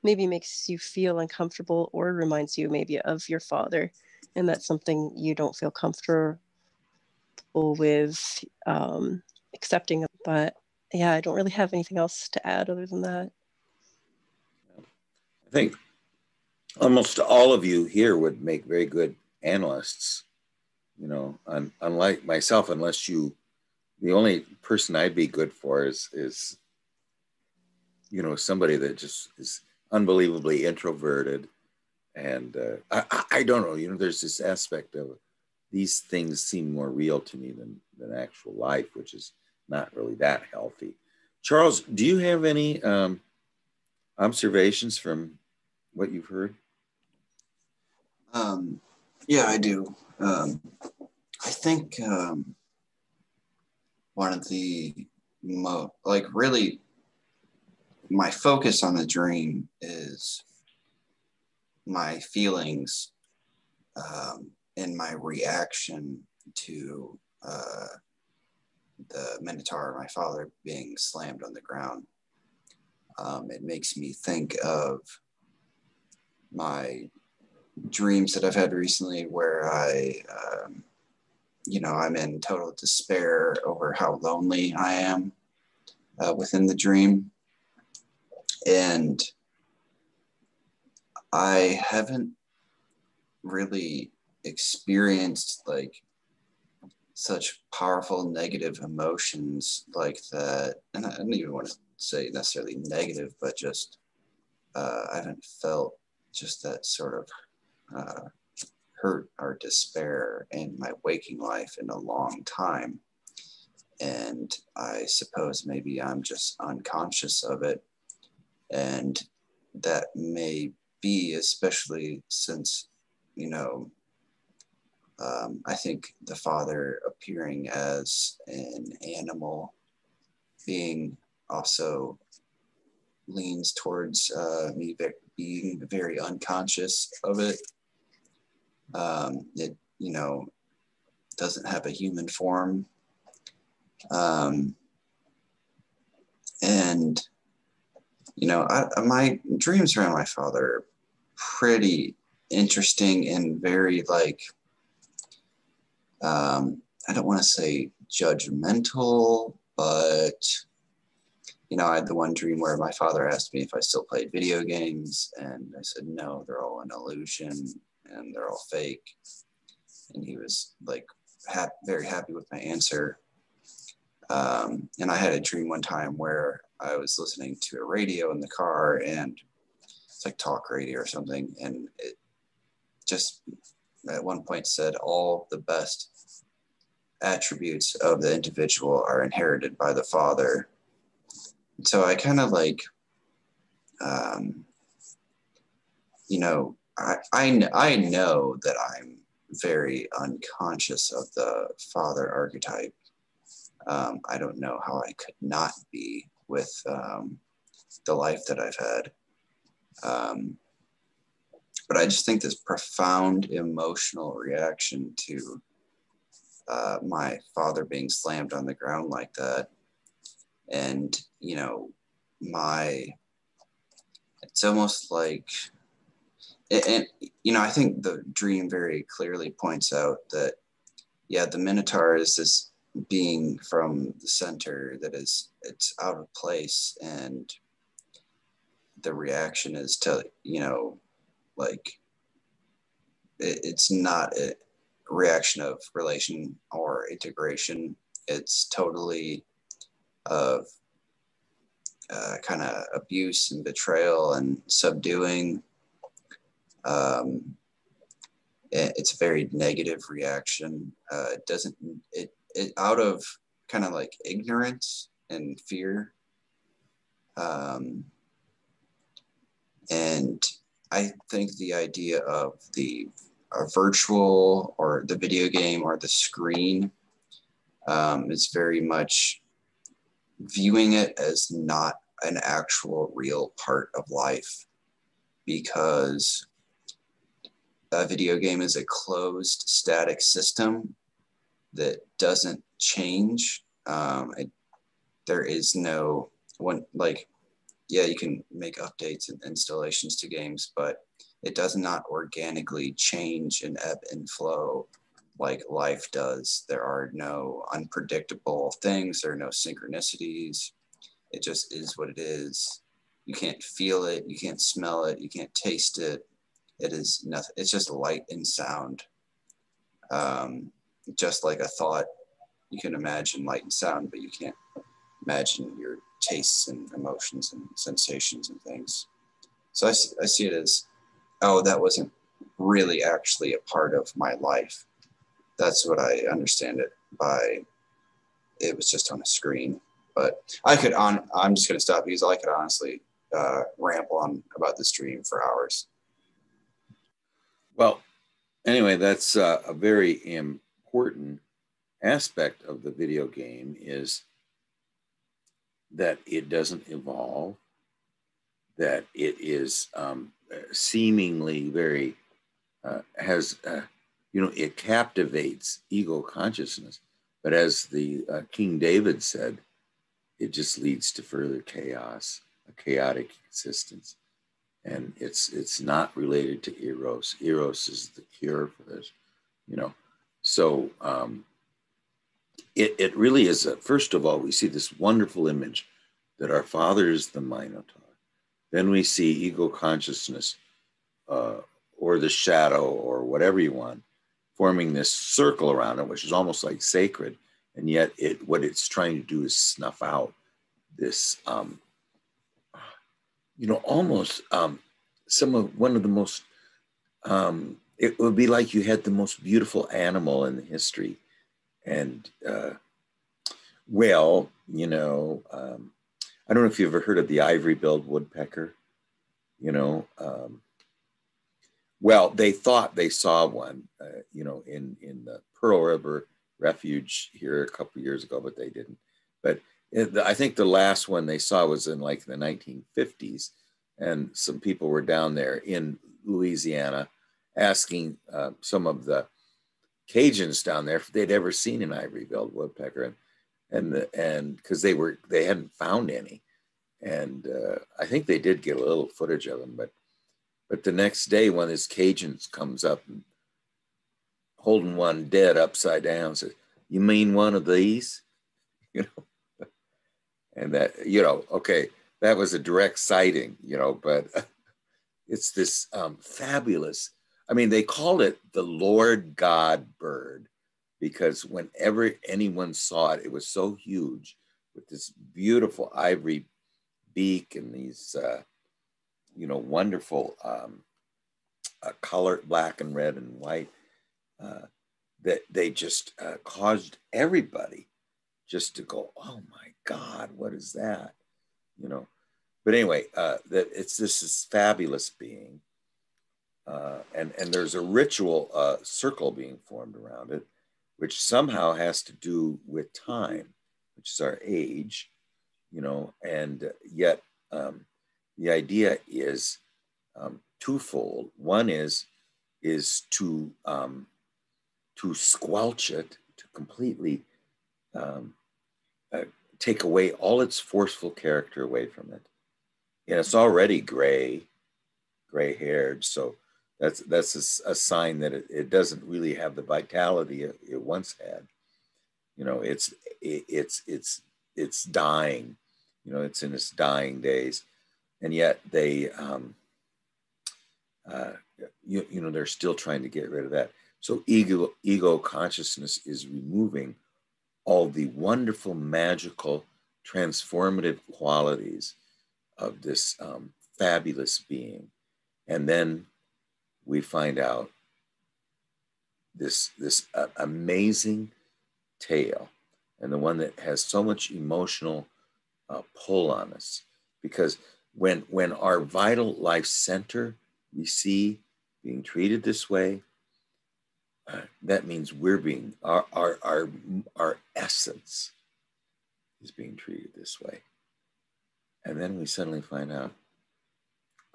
maybe makes you feel uncomfortable or reminds you maybe of your father and that's something you don't feel comfortable with um, accepting but yeah i don't really have anything else to add other than that i think almost all of you here would make very good analysts you know un- unlike myself unless you the only person i'd be good for is is you know, somebody that just is unbelievably introverted. And uh, I, I don't know, you know, there's this aspect of these things seem more real to me than, than actual life, which is not really that healthy. Charles, do you have any um, observations from what you've heard? Um, yeah, I do. Um, I think um, one of the mo- like really my focus on the dream is my feelings um, and my reaction to uh, the Minotaur, my father, being slammed on the ground. Um, it makes me think of my dreams that I've had recently where I, um, you know, I'm in total despair over how lonely I am uh, within the dream. And I haven't really experienced like such powerful negative emotions like that. And I don't even want to say necessarily negative, but just uh, I haven't felt just that sort of uh, hurt or despair in my waking life in a long time. And I suppose maybe I'm just unconscious of it. And that may be, especially since, you know, um, I think the father appearing as an animal being also leans towards uh, me being very unconscious of it. Um, it, you know, doesn't have a human form. Um, and, you know, I, my dreams around my father are pretty interesting and very like, um, I don't want to say judgmental, but you know, I had the one dream where my father asked me if I still played video games, and I said no, they're all an illusion and they're all fake. And he was like ha- very happy with my answer. Um, and I had a dream one time where I was listening to a radio in the car, and it's like talk radio or something, and it just at one point said all the best attributes of the individual are inherited by the father. So I kind of like, um, you know, I, I, I know that I'm very unconscious of the father archetype. Um, I don't know how I could not be with um, the life that I've had. Um, but I just think this profound emotional reaction to uh, my father being slammed on the ground like that. And, you know, my, it's almost like, and, you know, I think the dream very clearly points out that, yeah, the Minotaur is this being from the center that is, it's out of place. And the reaction is to, you know, like, it, it's not, a reaction of relation or integration. It's totally of uh, kind of abuse and betrayal and subduing. Um, it's a very negative reaction. Uh, it doesn't, it, it out of kind of like ignorance and fear. Um, and I think the idea of the virtual or the video game or the screen um, is very much viewing it as not an actual real part of life because a video game is a closed static system that doesn't change. Um, it, there is no one like, yeah, you can make updates and installations to games, but it does not organically change and ebb and flow like life does. There are no unpredictable things, there are no synchronicities. It just is what it is. You can't feel it, you can't smell it, you can't taste it. It is nothing, it's just light and sound. Um, just like a thought, you can imagine light and sound, but you can't imagine your tastes and emotions and sensations and things. So I, I see it as oh, that wasn't really actually a part of my life. That's what I understand it by. It was just on a screen. But I could on. I'm just gonna stop because I could honestly uh, ramble on about this dream for hours. Well, anyway, that's uh, a very important aspect of the video game is that it doesn't evolve that it is um, seemingly very uh, has uh, you know it captivates ego consciousness. But as the uh, king david said it just leads to further chaos a chaotic existence. And it's it's not related to eros. Eros is the cure for this you know. So um, it, it really is a, first of all we see this wonderful image that our father is the minotaur. Then we see ego consciousness uh, or the shadow or whatever you want forming this circle around it which is almost like sacred and yet it what it's trying to do is snuff out this um, you know almost um, some of one of the most um, it would be like you had the most beautiful animal in the history. And uh, well you know um, i don't know if you've ever heard of the ivory-billed woodpecker you know um, well they thought they saw one uh, you know in in the pearl river refuge here a couple years ago but they didn't. But it, i think the last one they saw was in like the 1950s and some people were down there in louisiana asking uh, some of the cajuns down there if they'd ever seen an ivory-billed woodpecker and and the, and because they were they hadn't found any. And uh, I think they did get a little footage of them, but but the next day when this Cajun comes up and holding one dead upside down, says, "You mean one of these?" <laughs> You know, and that you know, okay, that was a direct sighting, you know, but <laughs> it's this um, fabulous. I mean, they called it the Lord God bird because whenever anyone saw it, it was so huge with this beautiful ivory beak and these, uh, you know, wonderful um, uh, colored black and red and white uh, that they just uh, caused everybody just to go, oh my God, what is that? You know, but anyway, uh, that it's this is fabulous being. Uh, and, and there's a ritual uh, circle being formed around it, which somehow has to do with time, which is our age, you know, and yet um, the idea is um, twofold. One is is to um, to squelch it, to completely um, uh, take away all its forceful character away from it. And it's already gray, gray haired, so that's that's a, a sign that it, it, doesn't really have the vitality it, it once had. You know, it's it, it's it's it's dying you know, it's in its dying days, and yet they, um, uh, you, you know, they're still trying to get rid of that. So ego, ego consciousness is removing all the wonderful, magical, transformative qualities of this um, fabulous being, and then we find out this this uh, amazing tale, and the one that has so much emotional uh, pull on us because when when our vital life center we see being treated this way uh, that means we're being our, our our our essence is being treated this way and then we suddenly find out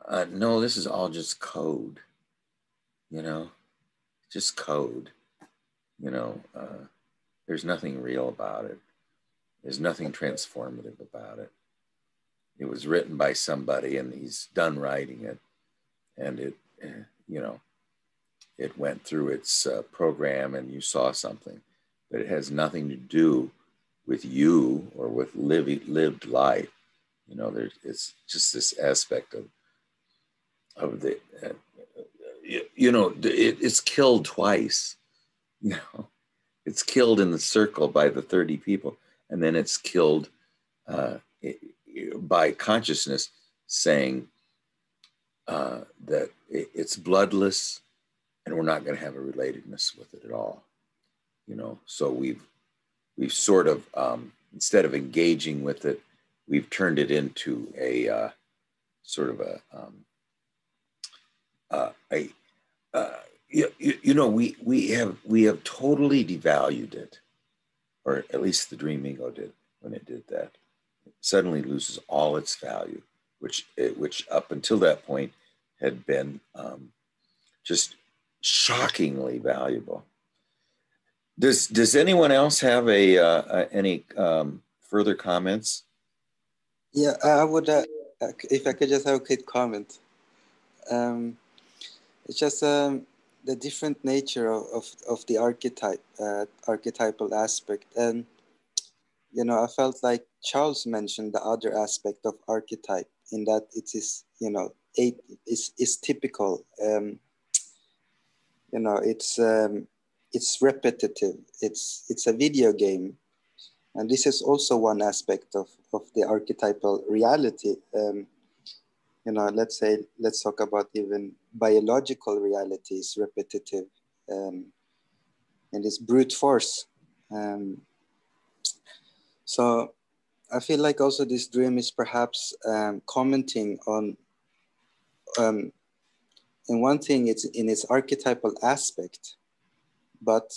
uh, no this is all just code you know just code you know uh, there's nothing real about it there's nothing transformative about it. It was written by somebody and he's done writing it. And it, eh, you know, it went through its uh, program and you saw something, but it has nothing to do with you or with living, lived life. You know, there's, it's just this aspect of, of the, uh, you, you, know, it, it's killed twice. <laughs> You know, it's killed in the circle by the 30 people and then it's killed uh, by consciousness saying uh, that it's bloodless and we're not going to have a relatedness with it at all you know so we've we've sort of um, instead of engaging with it we've turned it into a uh, sort of a um, uh, a uh, you, you know we we have we have totally devalued it or at least the dream ego did when it did that. It suddenly loses all its value which eh, which up until that point had been um, just shockingly valuable. Does does anyone else have a uh, any um, further comments? Yeah, I would. Uh, if I could just have a quick comment. Um, it's just um, the different nature of, of, of the archetype, uh, archetypal aspect. And, you know, I felt like Charles mentioned the other aspect of archetype in that it is, you know, eight is, is typical. Um, you know, it's, um, it's repetitive. It's, it's a video game. And this is also one aspect of, of the archetypal reality. Um, you know, let's say, let's talk about even biological reality is repetitive um, and it's brute force. Um, so I feel like also this dream is perhaps um, commenting on, um, in one thing, it's in its archetypal aspect, but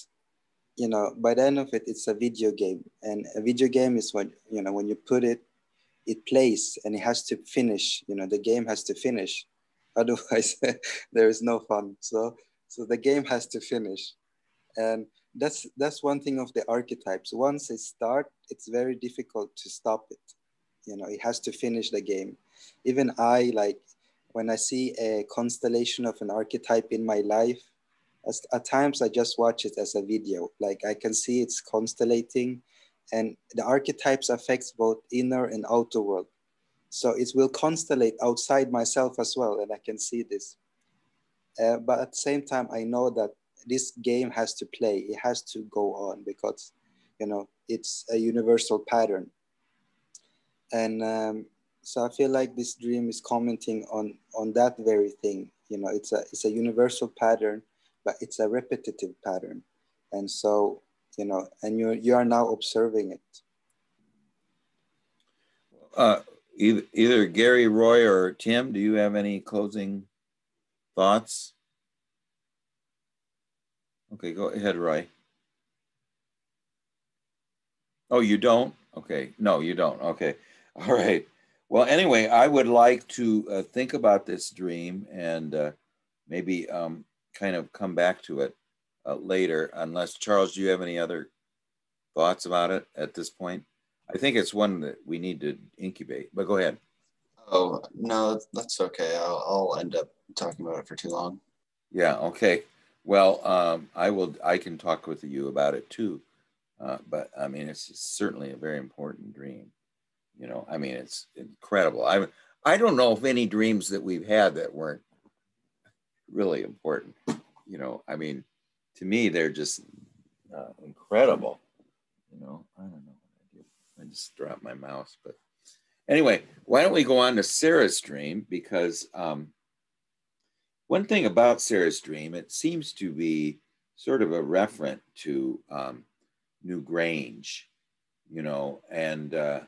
you know, by the end of it, it's a video game, and a video game is when you know when you put it it plays and it has to finish you know the game has to finish. <laughs> Otherwise <laughs> there is no fun. So so the game has to finish. And that's that's one thing of the archetypes. Once it start it's very difficult to stop it. You know it has to finish the game. Even i like when i see a constellation of an archetype in my life as, at times i just watch it as a video. Like i can see it's constellating and the archetypes affects both inner and outer world. So it will constellate outside myself as well and i can see this. Uh, but at the same time i know that this game has to play it has to go on because you know it's a universal pattern and um, so i feel like this dream is commenting on on that very thing you know it's a it's a universal pattern but it's a repetitive pattern and so you know, and you you are now observing it. Uh, either, either Gary, Roy, or Tim, do you have any closing thoughts? Okay, go ahead, Roy. Oh, you don't? Okay, no, you don't. Okay, <laughs> all right. Well, anyway, I would like to uh, think about this dream and uh, maybe um, kind of come back to it uh, later, unless Charles, do you have any other thoughts about it at this point? I think it's one that we need to incubate, but go ahead. Oh, no, that's okay. I'll, I'll end up talking about it for too long. Yeah, okay. Well, um, I will, I can talk with you about it too. Uh, but I mean, it's certainly a very important dream. You know, I mean, it's incredible. I, I don't know if any dreams that we've had that weren't really important. You know, I mean, to me, they're just uh, incredible. You know, I don't know what I. I just dropped my mouse. But anyway, why don't we go on to Sarah's dream? Because um, one thing about Sarah's dream, it seems to be sort of a referent to um, Newgrange, you know, and uh,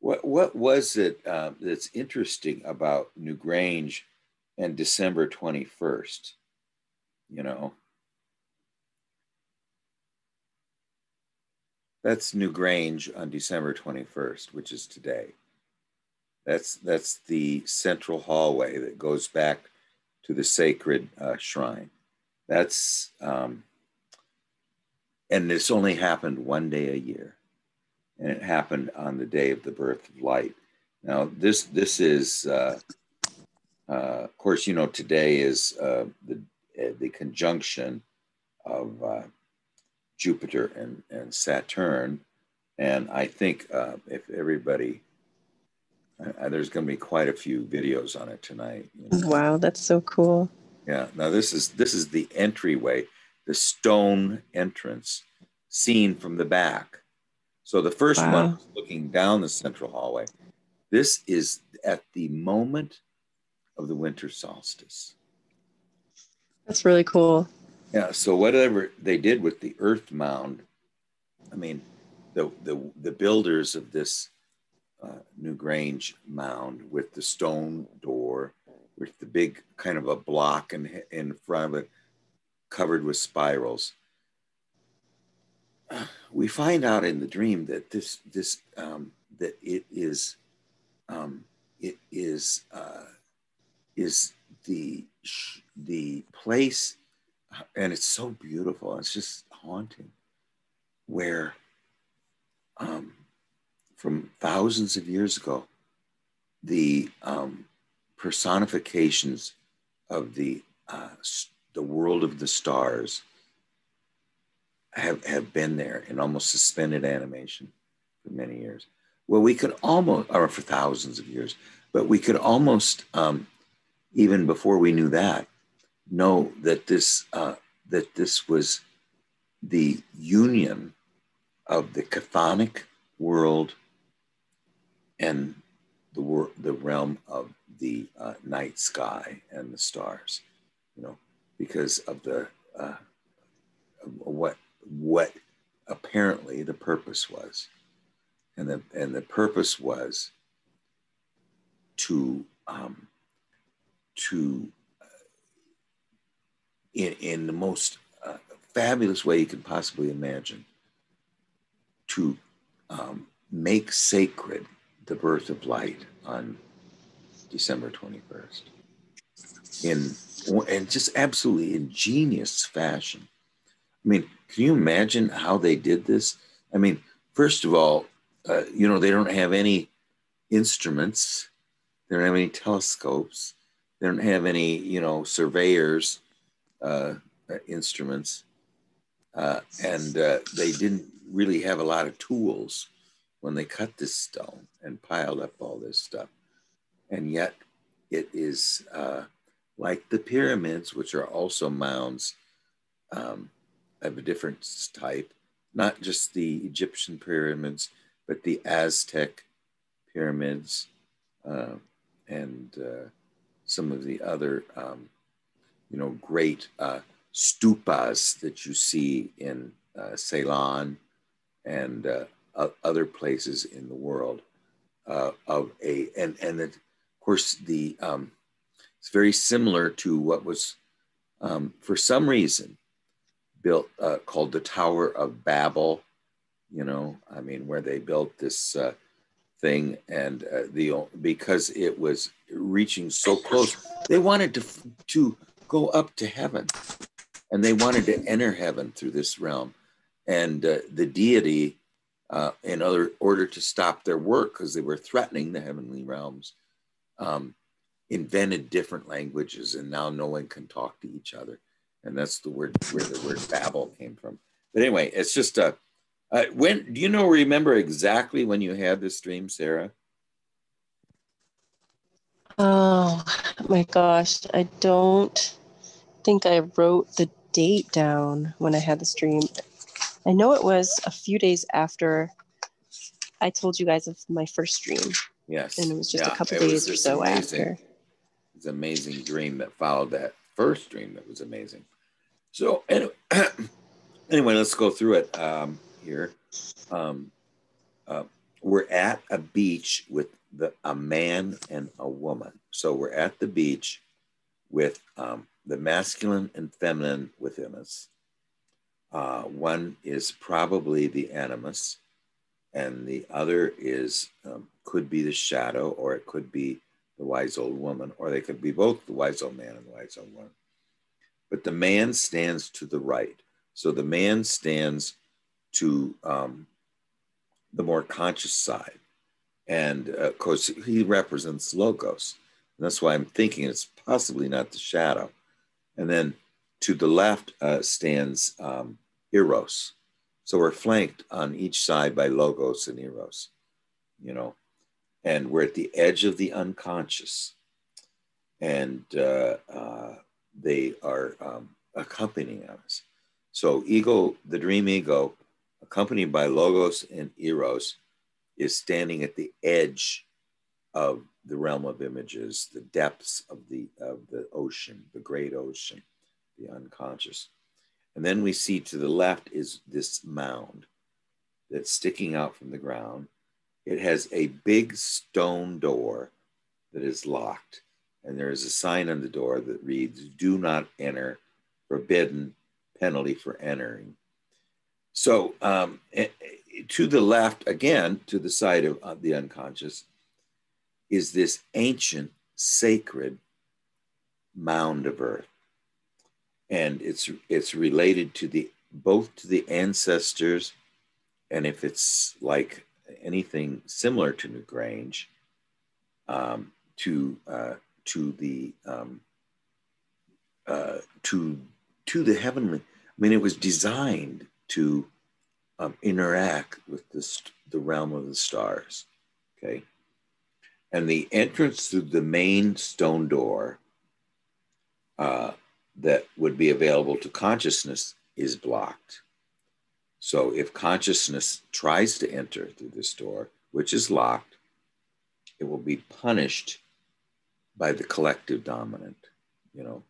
what what was it uh, that's interesting about Newgrange and December twenty first? You know, That's Newgrange on December 21st, which is today. That's that's the central hallway that goes back to the sacred uh, shrine. That's um, and this only happened one day a year, and it happened on the day of the birth of light. Now this this is uh, uh, of course you know today is uh, the uh, the conjunction of uh, Jupiter and, and Saturn. And I think if everybody, uh, there's going to be quite a few videos on it tonight. You know? Wow, that's so cool. Yeah. Now this is this is the entryway, the stone entrance, seen from the back. So the first wow. one looking down the central hallway. This is at the moment of the winter solstice. That's really cool. Yeah. So whatever they did with the Earth Mound, I mean, the the the builders of this uh, Newgrange mound with the stone door, with the big kind of a block in in front of it, covered with spirals. <sighs> We find out in the dream that this this um, that it is um, it is uh, is the the place, and it's so beautiful. It's just haunting, where um, from thousands of years ago, the um, personifications of the uh, the world of the stars have have been there in almost suspended animation for many years. Well, we could almost, or for thousands of years, but we could almost, um, even before we knew that, know that this uh, that this was the union of the chthonic world and the wor- the realm of the uh, night sky and the stars, you know, because of the uh, what what apparently the purpose was, and the and the purpose was to um, to uh, in in the most uh, fabulous way you can possibly imagine to um, make sacred the birth of light on December 21st in and just absolutely ingenious fashion. I mean, can you imagine how they did this? I mean, first of all, uh, you know, they don't have any instruments, they don't have any telescopes, they don't have any, you know, surveyors uh, instruments, uh, and uh, they didn't really have a lot of tools when they cut this stone and piled up all this stuff. And yet, it is uh, like the pyramids, which are also mounds. Um, of a different type, not just the Egyptian pyramids, but the Aztec pyramids uh, and uh, some of the other, um, you know, great uh, stupas that you see in uh, Ceylon and uh, other places in the world uh, of a, and, and of course the, um, it's very similar to what was, um, for some reason, built uh, called the Tower of Babel. You know, I mean, where they built this uh, thing, and uh, the because it was reaching so close, they wanted to to go up to heaven, and they wanted to enter heaven through this realm, and uh, the deity. Uh, in other order to stop their work because they were threatening the heavenly realms, um, invented different languages, and now no one can talk to each other and that's the word where the word Babel came from. But anyway, it's just a. Uh, uh, when do you know? Remember exactly when you had this dream, Sarah? Oh my gosh, I don't think I wrote the date down when I had this dream. I know it was a few days after I told you guys of my first dream. Yes. And it was just yeah, a couple days or so amazing, after. It's an amazing dream that followed that first dream that was amazing. So anyway, <clears throat> anyway let's go through it um, here. Um, uh, we're at a beach with the, a man and a woman. So we're at the beach with um, the masculine and feminine within us. Uh, one is probably the animus, and the other is um, could be the shadow, or it could be the wise old woman, or they could be both the wise old man and the wise old woman. But the man stands to the right. So the man stands to um, the more conscious side. And uh, of course, he represents Logos. And that's why I'm thinking it's possibly not the shadow. And then to the left uh, stands um, Eros. So we're flanked on each side by Logos and Eros, you know and we're at the edge of the unconscious, and uh, uh, they are um, accompanying us. So, ego, the dream ego, accompanied by logos and eros, is standing at the edge of the realm of images, the depths of the of the ocean, the great ocean, the unconscious. And then we see to the left is this mound that's sticking out from the ground. It has a big stone door that is locked, and there is a sign on the door that reads, Do not enter, forbidden, penalty for entering. So, um, to the left, again, to the side of the unconscious, is this ancient sacred mound of earth and it's it's related to the both to the ancestors and if it's like anything similar to Newgrange, um, to uh, to the um, uh, to to the heavenly. I mean, it was designed to um, interact with this, the realm of the stars. Okay, and the entrance through the main stone door uh, that would be available to consciousness is blocked. So if consciousness tries to enter through this door, which is locked, it will be punished by the collective dominant, you know,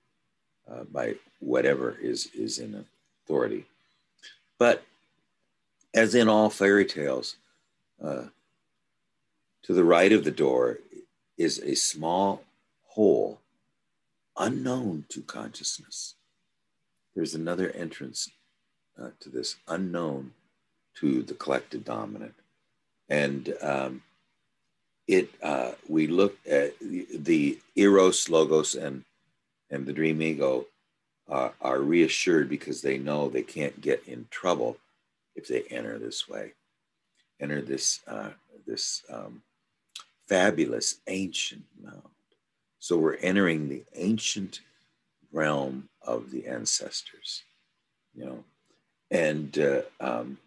uh, by whatever is, is in authority. But as in all fairy tales, uh, to the right of the door is a small hole unknown to consciousness. There's another entrance uh, to this unknown to the collective dominant. And um, it uh, we look at the, the, eros logos and and the dream ego uh, are reassured because they know they can't get in trouble if they enter this way enter this uh, this um, fabulous ancient so we're entering the ancient realm of the ancestors you know and uh, um,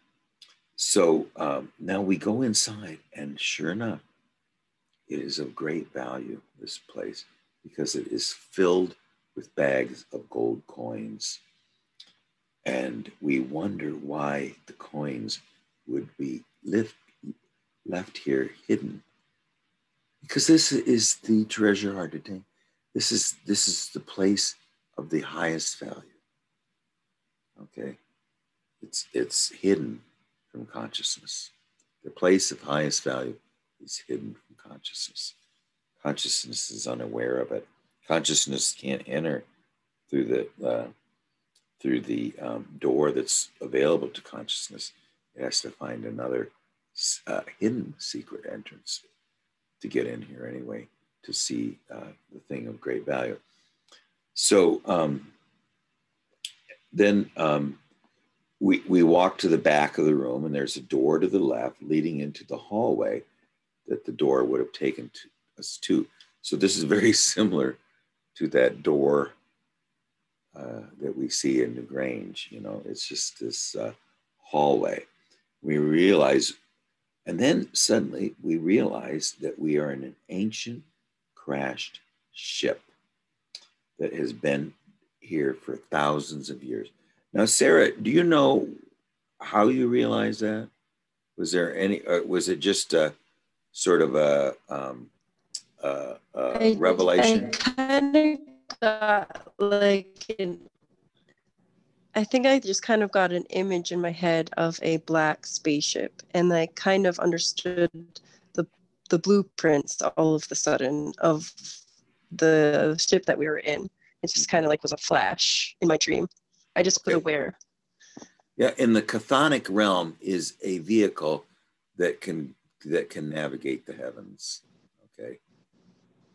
so um, now we go inside, and sure enough, it is of great value, this place, because it is filled with bags of gold coins. And we wonder why the coins would be lift, left here hidden. Because this is the treasure heart This is this is the place of the highest value. Okay. It's, it's hidden from consciousness. The place of highest value is hidden from consciousness. Consciousness is unaware of it. Consciousness can't enter through the uh, through the um, door that's available to consciousness. It has to find another uh, hidden secret entrance to get in here anyway to see uh, the thing of great value. So um, then um, we, we walk to the back of the room and there's a door to the left leading into the hallway that the door would have taken to us to. So this is very <laughs> similar to that door uh, that we see in the Grange. You know, it's just this uh, hallway. We realize, and then suddenly we realize that we are in an ancient crashed ship that has been here for thousands of years. Now, Sarah, do you know how you realized that? Was there any? Uh, was it just a sort of a, um, a, a I, revelation? I kind of got like an. I think I just kind of got an image in my head of a black spaceship, and I kind of understood the the blueprints all of the sudden of the ship that we were in. It just kind of like was a flash in my dream. I just put aware. Yeah, in the chthonic realm is a vehicle that can that can navigate the heavens. Okay,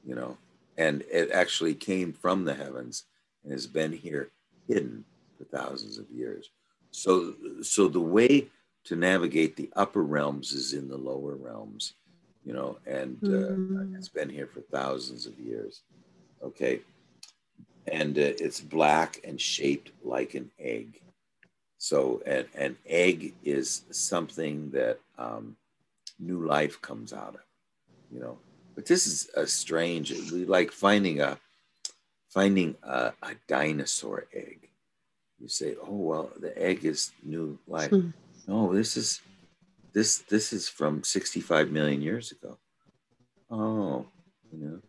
you know, and it actually came from the heavens and has been here hidden for thousands of years. So, so the way to navigate the upper realms is in the lower realms, you know, and uh, mm. it's been here for thousands of years. Okay, and uh, it's black and shaped like an egg. So an, an egg is something that um, new life comes out of, you know. But this is a strange, like finding a finding a, a dinosaur egg. You say, oh well, the egg is new life. Hmm. No, this is this this is from 65 million years ago. Oh, you know.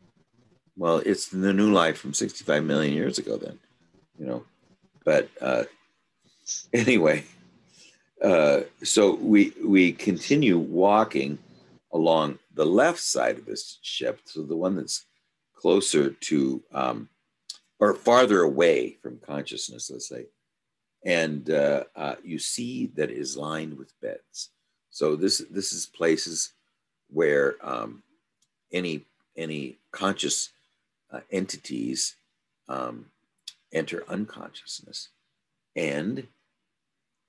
Well, it's the new life from 65 million years ago, then, you know. But uh, <laughs> anyway, uh, so we we continue walking along the left side of this ship, so the one that's closer to um, or farther away from consciousness, let's say, and uh, uh, you see that is lined with beds. So this this is places where um, any any conscious uh, entities um, enter unconsciousness. And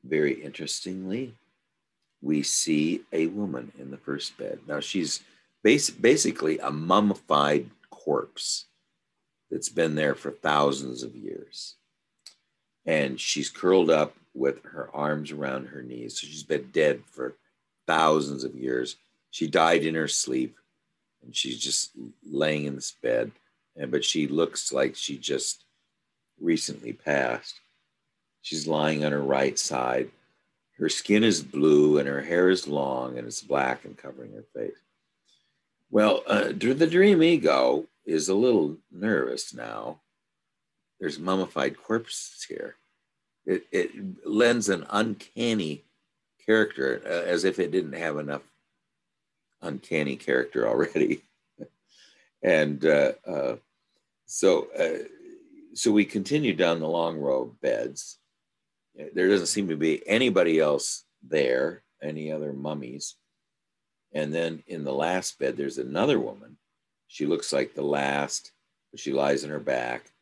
very interestingly, we see a woman in the first bed. Now she's bas- basically a mummified corpse that's been there for thousands of years. And she's curled up with her arms around her knees. So she's been dead for thousands of years. She died in her sleep and she's just laying in this bed. And but she looks like she just recently passed. She's lying on her right side. Her skin is blue and her hair is long and it's black and covering her face. Well, uh, the dream ego is a little nervous now. There's mummified corpses here. It, it lends an uncanny character uh, as if it didn't have enough uncanny character already. <laughs> and uh, uh, so, uh, so we continue down the long row of beds. There doesn't seem to be anybody else there, any other mummies. And then in the last bed, there's another woman. She looks like the last, but she lies on her back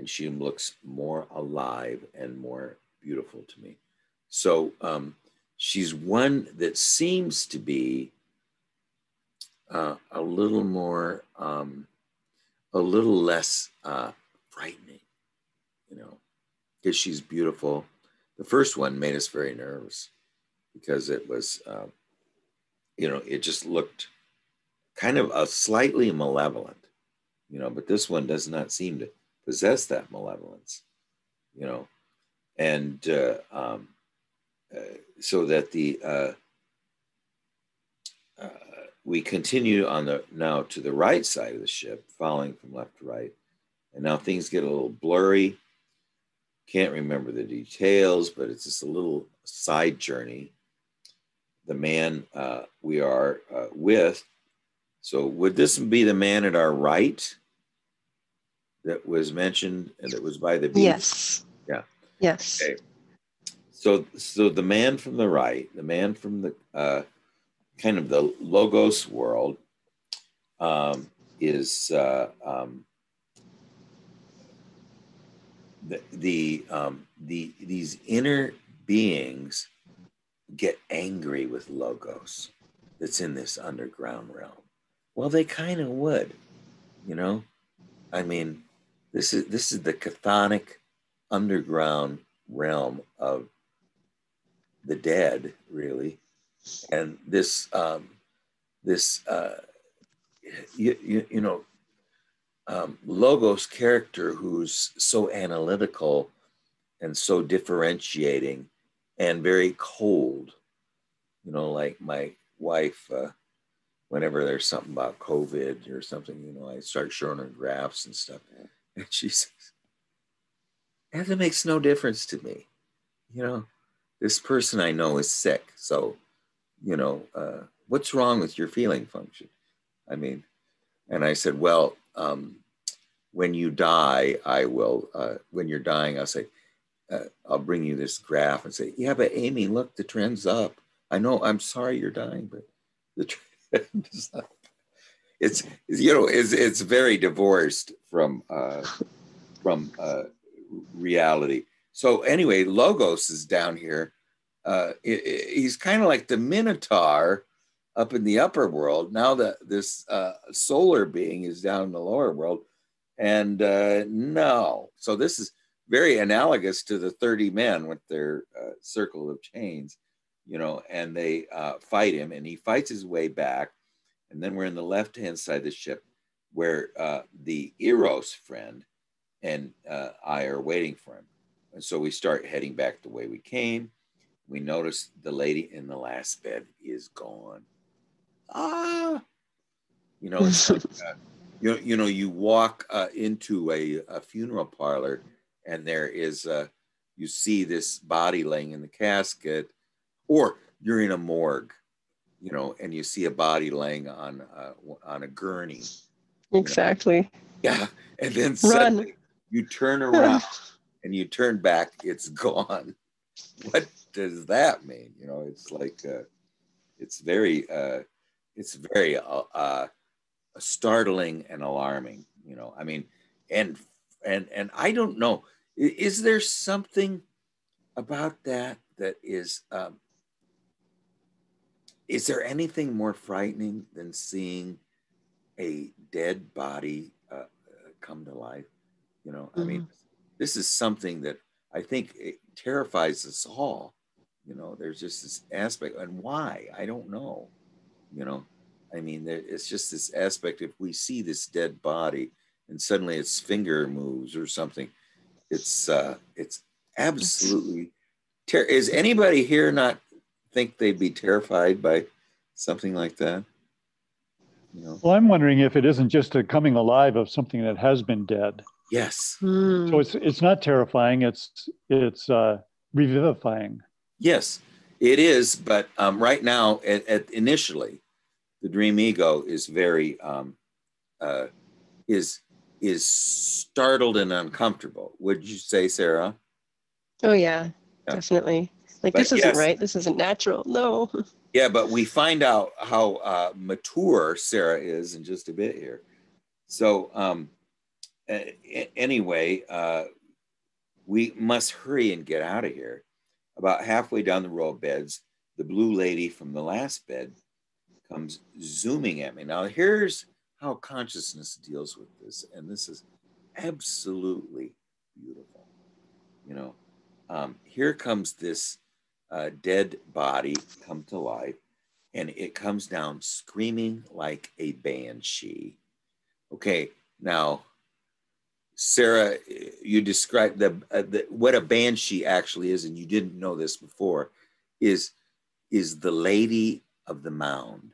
and she looks more alive and more beautiful to me. So um, she's one that seems to be uh, a little more, um, a little less uh, frightening, you know, because she's beautiful. The first one made us very nervous because it was, uh, you know, it just looked kind of a slightly malevolent, you know, but this one does not seem to possess that malevolence, you know, and uh, um, uh, so that the uh, uh, we continue on the now to the right side of the ship, following from left to right, and now things get a little blurry. Can't remember the details, but it's just a little side journey. The man uh, we are uh, with. So, would this be the man at our right? That was mentioned and that was by the beach? Yes. Yeah. Yes. Okay. So, so the man from the right, the man from the uh, kind of the logos world, um, is uh, um, the the um, the these inner beings get angry with logos that's in this underground realm. Well, they kind of would, you know. I mean, this is this is the chthonic underground realm of the dead, really, and this um, this uh, you, you, you know um, logos character who's so analytical and so differentiating and very cold. You know, like my wife. Uh, whenever there's something about COVID or something, you know, I start showing her graphs and stuff. <laughs> And she says, and it makes no difference to me. You know, this person I know is sick. So, you know, uh, what's wrong with your feeling function? I mean, and I said, well, um, when you die, I will, uh, when you're dying, I'll say, uh, I'll bring you this graph and say, yeah, but Amy, look, the trend's up. I know, I'm sorry you're dying, but the <laughs> trend is up it's you know it's it's very divorced from uh, from uh, reality. So anyway, Logos is down here. Uh, it, it, he's kind of like the Minotaur up in the upper world. Now that this uh, solar being is down in the lower world, and uh, no, so this is very analogous to the thirty men with their uh, circle of chains, you know, and they uh, fight him, and he fights his way back and then we're in the left hand side of the ship where uh, the Eros friend and uh, I are waiting for him. And so we start heading back the way we came. We notice the lady in the last bed is gone. Ah, you know, like, <laughs> uh, you, you know, you walk uh, into a, a, funeral parlor and there is, uh, you see this body laying in the casket, or you're in a morgue you know, and you see a body laying on uh, on a gurney. Exactly. Know? Yeah, and then suddenly you turn <laughs> around and you turn back, it's gone. What does that mean? You know, it's like uh, it's very uh, it's very uh, uh, startling and alarming. You know, I mean, and and and I don't know. Is there something about that that is? Um, is there anything more frightening than seeing a dead body uh, come to life? You know, mm-hmm. I mean, this is something that I think it terrifies us all. You know, there's just this aspect, and why I don't know. You know, I mean, there, it's just this aspect. If we see this dead body and suddenly its finger moves or something, it's uh, it's absolutely. Ter- is anybody here not think they'd be terrified by something like that? You know? Well, I'm wondering if it isn't just a coming alive of something that has been dead. Yes. Mm. So it's it's not terrifying. It's it's uh, revivifying. Yes, it is. But um, right now, at, at, initially, the dream ego is very um, uh, is is startled and uncomfortable. Would you say, Sarah? Oh yeah, yeah. definitely. Like but this isn't yes. right. This isn't natural. No. <laughs> Yeah, but we find out how uh, mature Sarah is in just a bit here. So um, anyway, uh, we must hurry and get out of here. About halfway down the row of beds, the blue lady from the last bed comes zooming at me. Now, here's how consciousness deals with this, and this is absolutely beautiful. You know, um, here comes this uh, dead body come to life, and it comes down screaming like a banshee. Okay, now, Sarah, you described the, uh, the what a banshee actually is, and you didn't know this before, is is the lady of the mound.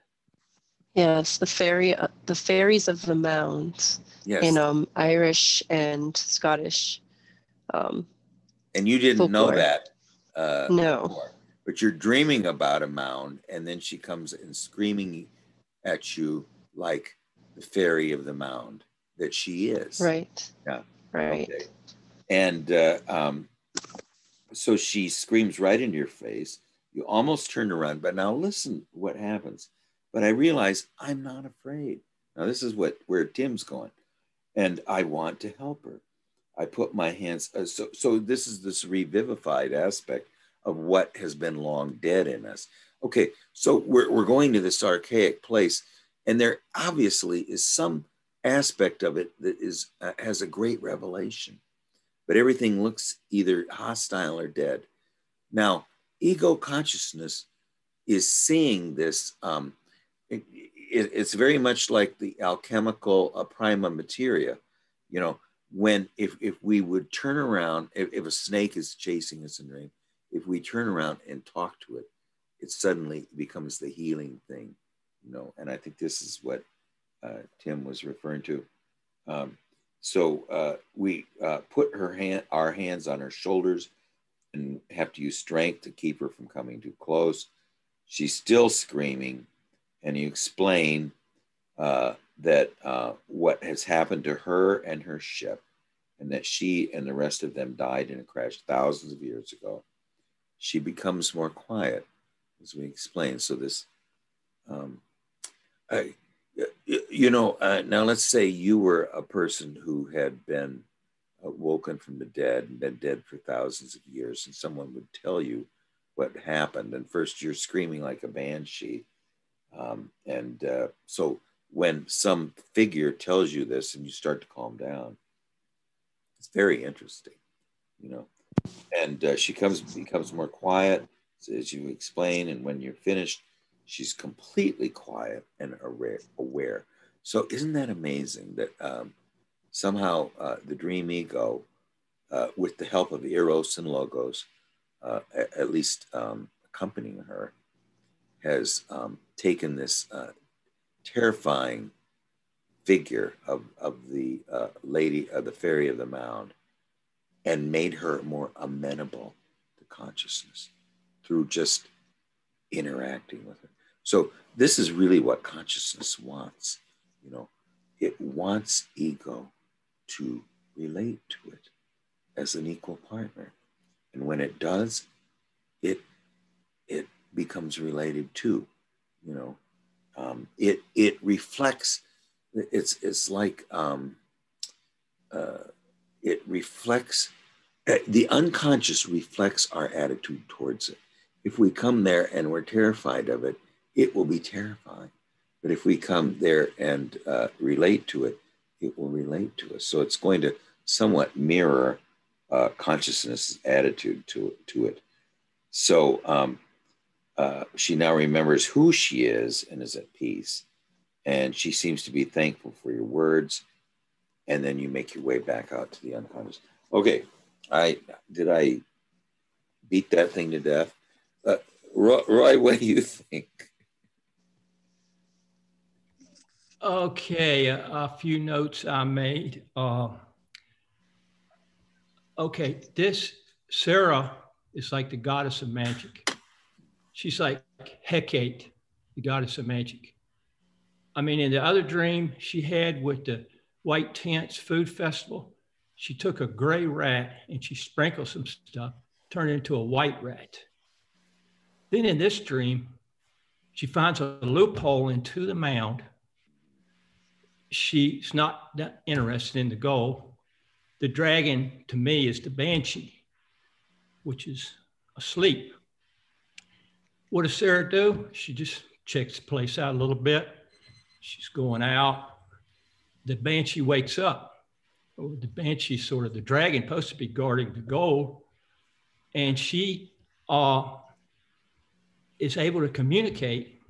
Yes, the fairy, uh, the fairies of the mound. Yes. In um, Irish and Scottish. Um, and you didn't folklore. know that uh, no. Before. But you're dreaming about a mound, and then she comes and screaming at you like the fairy of the mound that she is. Right. Yeah. Right. Okay. And uh, um, so she screams right in your face. You almost turn around, but now listen what happens. But I realize I'm not afraid. Now this is what where Tim's going, and I want to help her. I put my hands. Uh, so, so this is this revivified aspect of what has been long dead in us. Okay, so we're, we're going to this archaic place, and there obviously is some aspect of it that is uh, has a great revelation, but everything looks either hostile or dead. Now, ego consciousness is seeing this. Um, it, it, it's very much like the alchemical uh, prima materia. You know, when if if we would turn around, if, if a snake is chasing us in dream, if we turn around and talk to it, it suddenly becomes the healing thing, you know. And I think this is what uh, Tim was referring to. Um, so uh, we uh, put her hand, our hands on her shoulders, and have to use strength to keep her from coming too close. She's still screaming, and you explain uh, that uh, what has happened to her and her ship, and that she and the rest of them died in a crash thousands of years ago. She becomes more quiet, as we explained. So this, um, I, you know, uh, now let's say you were a person who had been woken from the dead and been dead for thousands of years, and someone would tell you what happened. And first, you're screaming like a banshee. Um, and uh, so when some figure tells you this and you start to calm down, it's very interesting, you know. And uh, she comes becomes more quiet as you explain, and when you're finished, she's completely quiet and aware. So isn't that amazing that um, somehow uh, the dream ego, uh, with the help of Eros and Logos, uh, at, least um, accompanying her, has um, taken this uh, terrifying figure of, of the uh, lady of the fairy of the mound and made her more amenable to consciousness through just interacting with her. So this is really what consciousness wants. You know, it wants ego to relate to it as an equal partner. And when it does, it it becomes related to, you know, um, it it reflects it's it's like um, uh, it reflects uh, the unconscious reflects our attitude towards it. If we come there and we're terrified of it, it will be terrifying. But if we come there and uh, relate to it, it will relate to us. So it's going to somewhat mirror uh, consciousness attitude to, to it. So um, uh, she now remembers who she is and is at peace. And she seems to be thankful for your words. And then you make your way back out to the unconscious. Okay, I did I beat that thing to death? Uh, Roy, Roy, <laughs> what do you think? Okay, a, few notes I made. Uh, okay, this Sarah is like the goddess of magic. She's like Hecate, the goddess of magic. I mean, in the other dream she had with the White Tents Food Festival, she took a gray rat and she sprinkled some stuff, turned into a white rat. Then in this dream, she finds a loophole into the mound. She's not interested in the goal. The dragon to me is the banshee, which is asleep. What does Sarah do? She just checks the place out a little bit. She's going out. The banshee wakes up. Oh, the banshee, sort of the dragon, supposed to be guarding the gold, and she uh, is able to communicate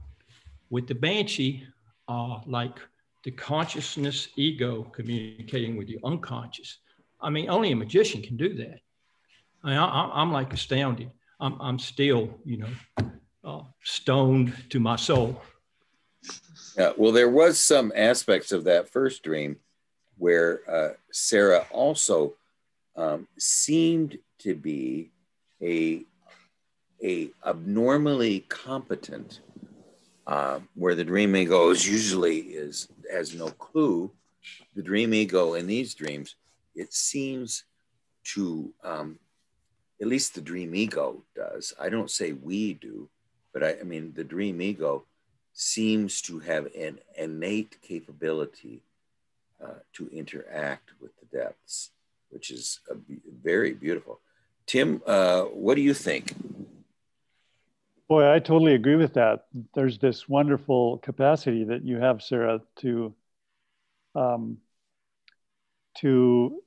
with the banshee uh, like the consciousness ego communicating with the unconscious. I mean, only a magician can do that. I am like astounded. I'm, I'm still, you know, uh, stoned to my soul. Yeah, well, there was some aspects of that first dream where uh, Sarah also um, seemed to be a a abnormally competent, uh, where the dream ego is usually is has no clue. The dream ego in these dreams, it seems to, um, at least the dream ego does. I don't say we do, but I, I mean the dream ego seems to have an innate capability uh, to interact with the depths, which is very beautiful. Tim, uh, what do you think? Boy, I totally agree with that. There's this wonderful capacity that you have, Sarah, to um, to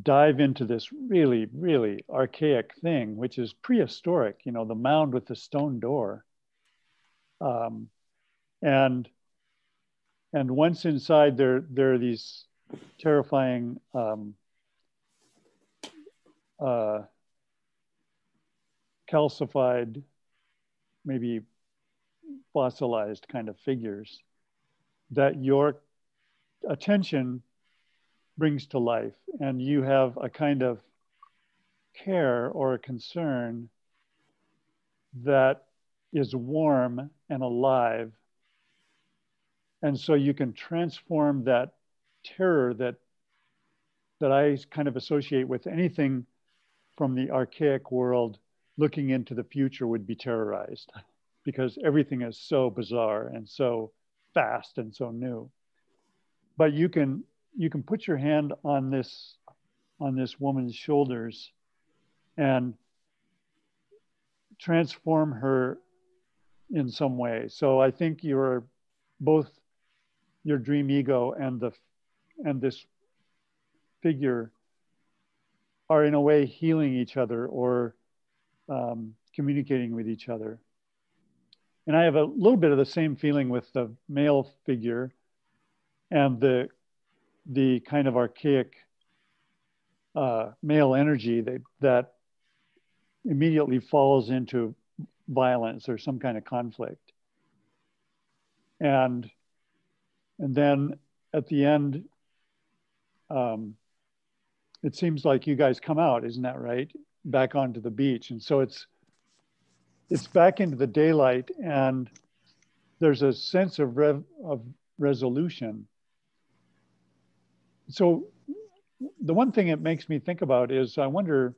dive into this really, really archaic thing, which is prehistoric. You know, the mound with the stone door. Um, and and once inside, there there are these terrifying um, uh, calcified, maybe fossilized kind of figures that your attention brings to life, and you have a kind of care or a concern that is warm and alive and so you can transform that terror that that I kind of associate with anything from the archaic world looking into the future would be terrorized because everything is so bizarre and so fast and so new. But you can you can put your hand on this on this woman's shoulders and transform her in some way. So I think you're both your dream ego and the and this figure are in a way healing each other or um, communicating with each other. And I have a little bit of the same feeling with the male figure and the the kind of archaic uh, male energy that, that immediately falls into violence or some kind of conflict. And and then at the end, um, it seems like you guys come out, isn't that right? Back onto the beach. And so it's it's back into the daylight and there's a sense of, rev, of resolution. So the one thing it makes me think about is I wonder,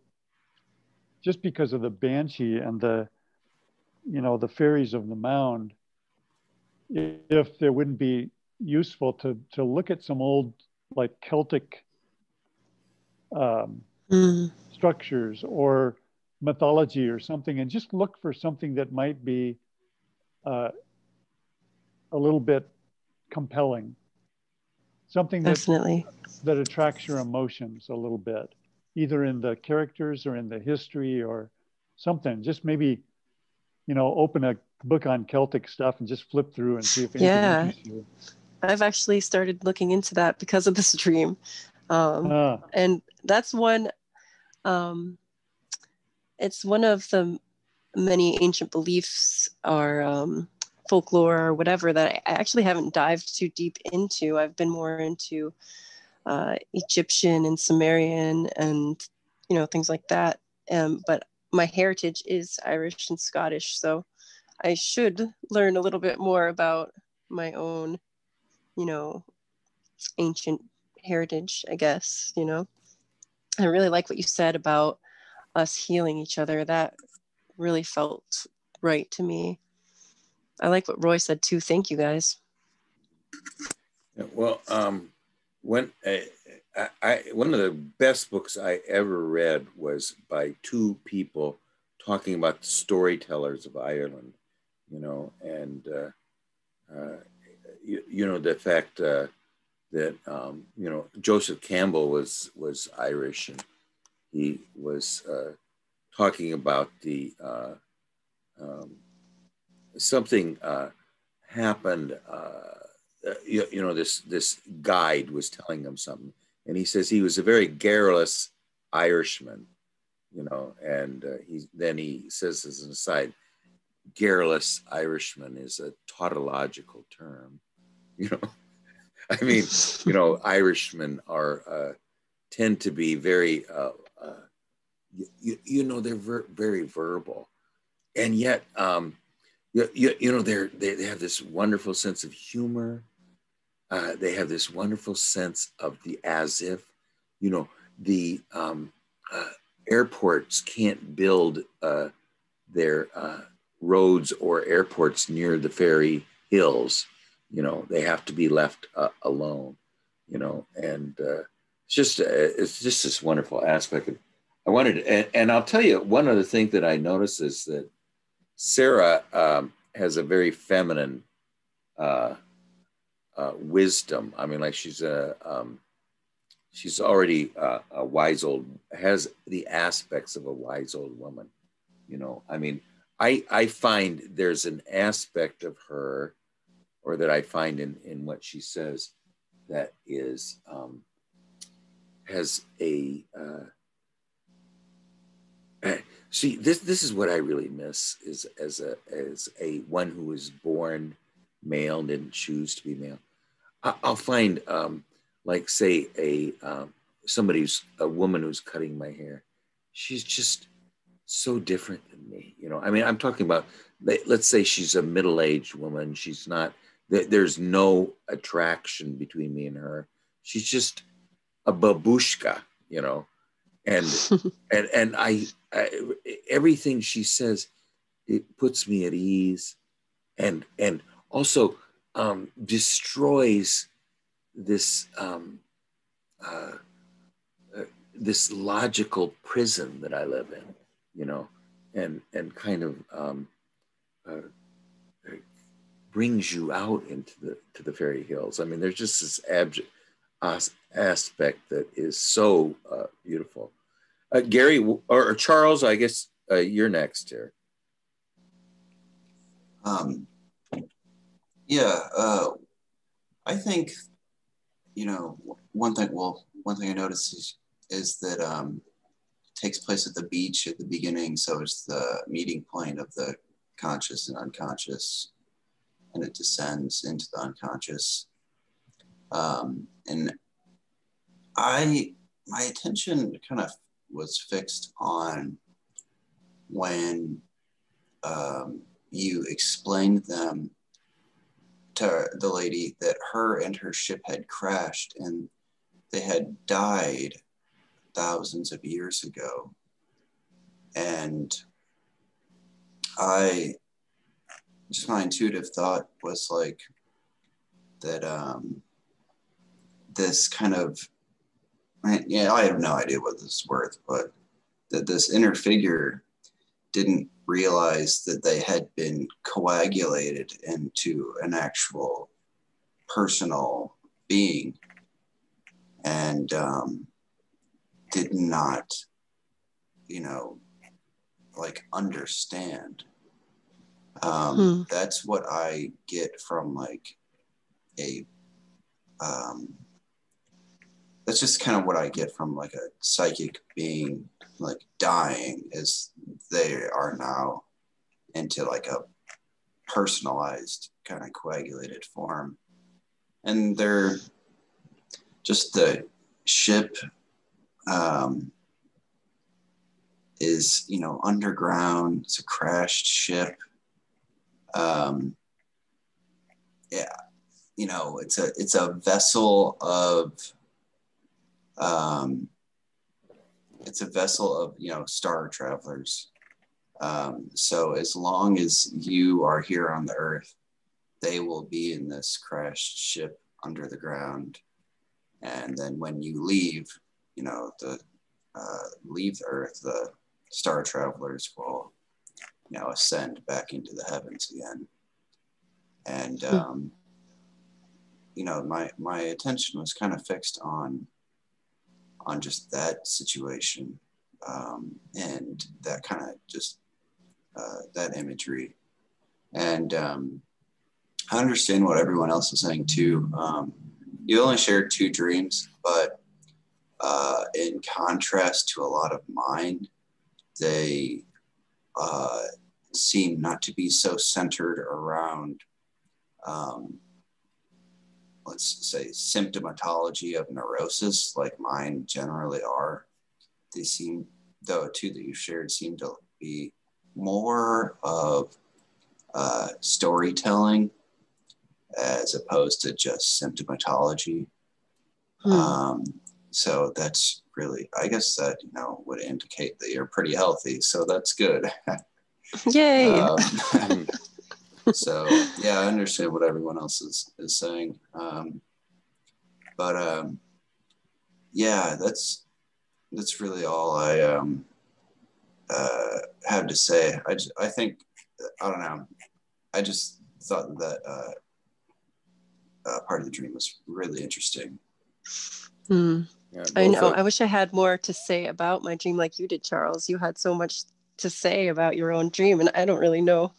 just because of the banshee and the, you know, the fairies of the mound, if there wouldn't be useful to to look at some old like Celtic um, Mm. structures or mythology or something, and just look for something that might be uh, a little bit compelling, something that Definitely. that attracts your emotions a little bit, either in the characters or in the history or something. Just maybe, you know, open a book on Celtic stuff and just flip through and see if anything Yeah. you. I've actually started looking into that because of this dream. Um, Ah, and that's one um, it's one of the many ancient beliefs are um, folklore or whatever that i actually haven't dived too deep into i've been more into uh, egyptian and sumerian and you know things like that um, but my heritage is irish and scottish so i should learn a little bit more about my own you know ancient heritage i guess you know I really like what you said about us healing each other. That really felt right to me. I like what Roy said too. Thank you guys. Yeah, Well, um, when I, I, I, one of the best books I ever read was by two people talking about the storytellers of Ireland, you know, and uh, uh, you, you know the fact uh, that um, you know Joseph Campbell was was Irish, and he was uh, talking about the uh, um, something uh, happened. Uh, uh, you, you know, this this guide was telling him something, and he says he was a very garrulous Irishman, you know, and uh, he then he says as an aside, garrulous Irishman is a tautological term, <laughs> you know. I mean, you know, Irishmen are uh, tend to be very, uh, you, you, you know, they're ver- very verbal, and yet, um, you, you, you know, they're they, they have this wonderful sense of humor. Uh, they have this wonderful sense of the as if, you know, the um, uh, airports can't build uh, their uh, roads or airports near the fairy hills. You know, they have to be left uh, alone. You know, and uh, it's just it's just this wonderful aspect. Of, I wanted, and, and I'll tell you one other thing that I noticed is that Sarah um, has a very feminine uh, uh, wisdom. I mean, like she's a um, she's already uh, a wise old has the aspects of a wise old woman. You know, I mean, I I find there's an aspect of her, or that I find in in what she says, that is um, has a uh, <clears throat> see this this is what I really miss is as a as a one who was born male and didn't choose to be male. I, I'll find um, like say a um, somebody who's a woman who's cutting my hair. She's just so different than me. You know, I mean, I'm talking about let's say she's a middle-aged woman. She's not. There's no attraction between me and her. She's just a babushka, you know, and <laughs> and and I, I everything she says, it puts me at ease, and and also um, destroys this um, uh, uh, this logical prison that I live in, you know, and and kind of um, uh, brings you out into the to the fairy hills. I mean, there's just this abject aspect that is so uh, beautiful. Uh, Gary or, or Charles, I guess uh, you're next here. Um, yeah, uh, I think, you know, one thing, well, one thing I noticed is, is that um, it takes place at the beach at the beginning. So it's the meeting point of the conscious and unconscious, and it descends into the unconscious. Um, and I, my attention kind of was fixed on when um, you explained them to the lady that her and her ship had crashed and they had died thousands of years ago. And I just my intuitive thought was like that um, this kind of yeah, I have no idea what this is worth, but that this inner figure didn't realize that they had been coagulated into an actual personal being and um, did not, you know, like understand. Um, hmm. That's what I get from like a um, that's just kind of what I get from like a psychic being like dying is they are now into like a personalized kind of coagulated form. And they're just the ship um, is, you know, underground. It's a crashed ship. Um, yeah, you know, it's a it's a vessel of um, it's a vessel of you know star travelers. Um, so as long as you are here on the earth, they will be in this crashed ship under the ground. And then when you leave, you know, the uh, leave the earth, the star travelers will, you know, ascend back into the heavens again. And hmm. um, you know, my my attention was kind of fixed on on just that situation um, and that kind of just uh, that imagery. And um, I understand what everyone else is saying too. Um, you only shared two dreams, but uh, in contrast to a lot of mine, they uh, seem not to be so centered around um, let's say symptomatology of neurosis like mine generally are they seem though two that you shared seem to be more of uh, storytelling as opposed to just symptomatology. Hmm. um, so that's really i guess that you know would indicate that you're pretty healthy so that's good. <laughs> Yay. Um, so yeah, I understand what everyone else is is saying. Um, but um, yeah, that's that's really all I um, uh, have to say. I just, I think I don't know. I just thought that uh, uh, part of the dream was really interesting. Hmm. Yeah, I know. I wish I had more to say about my dream, like you did, Charles. You had so much to say about your own dream, and I don't really know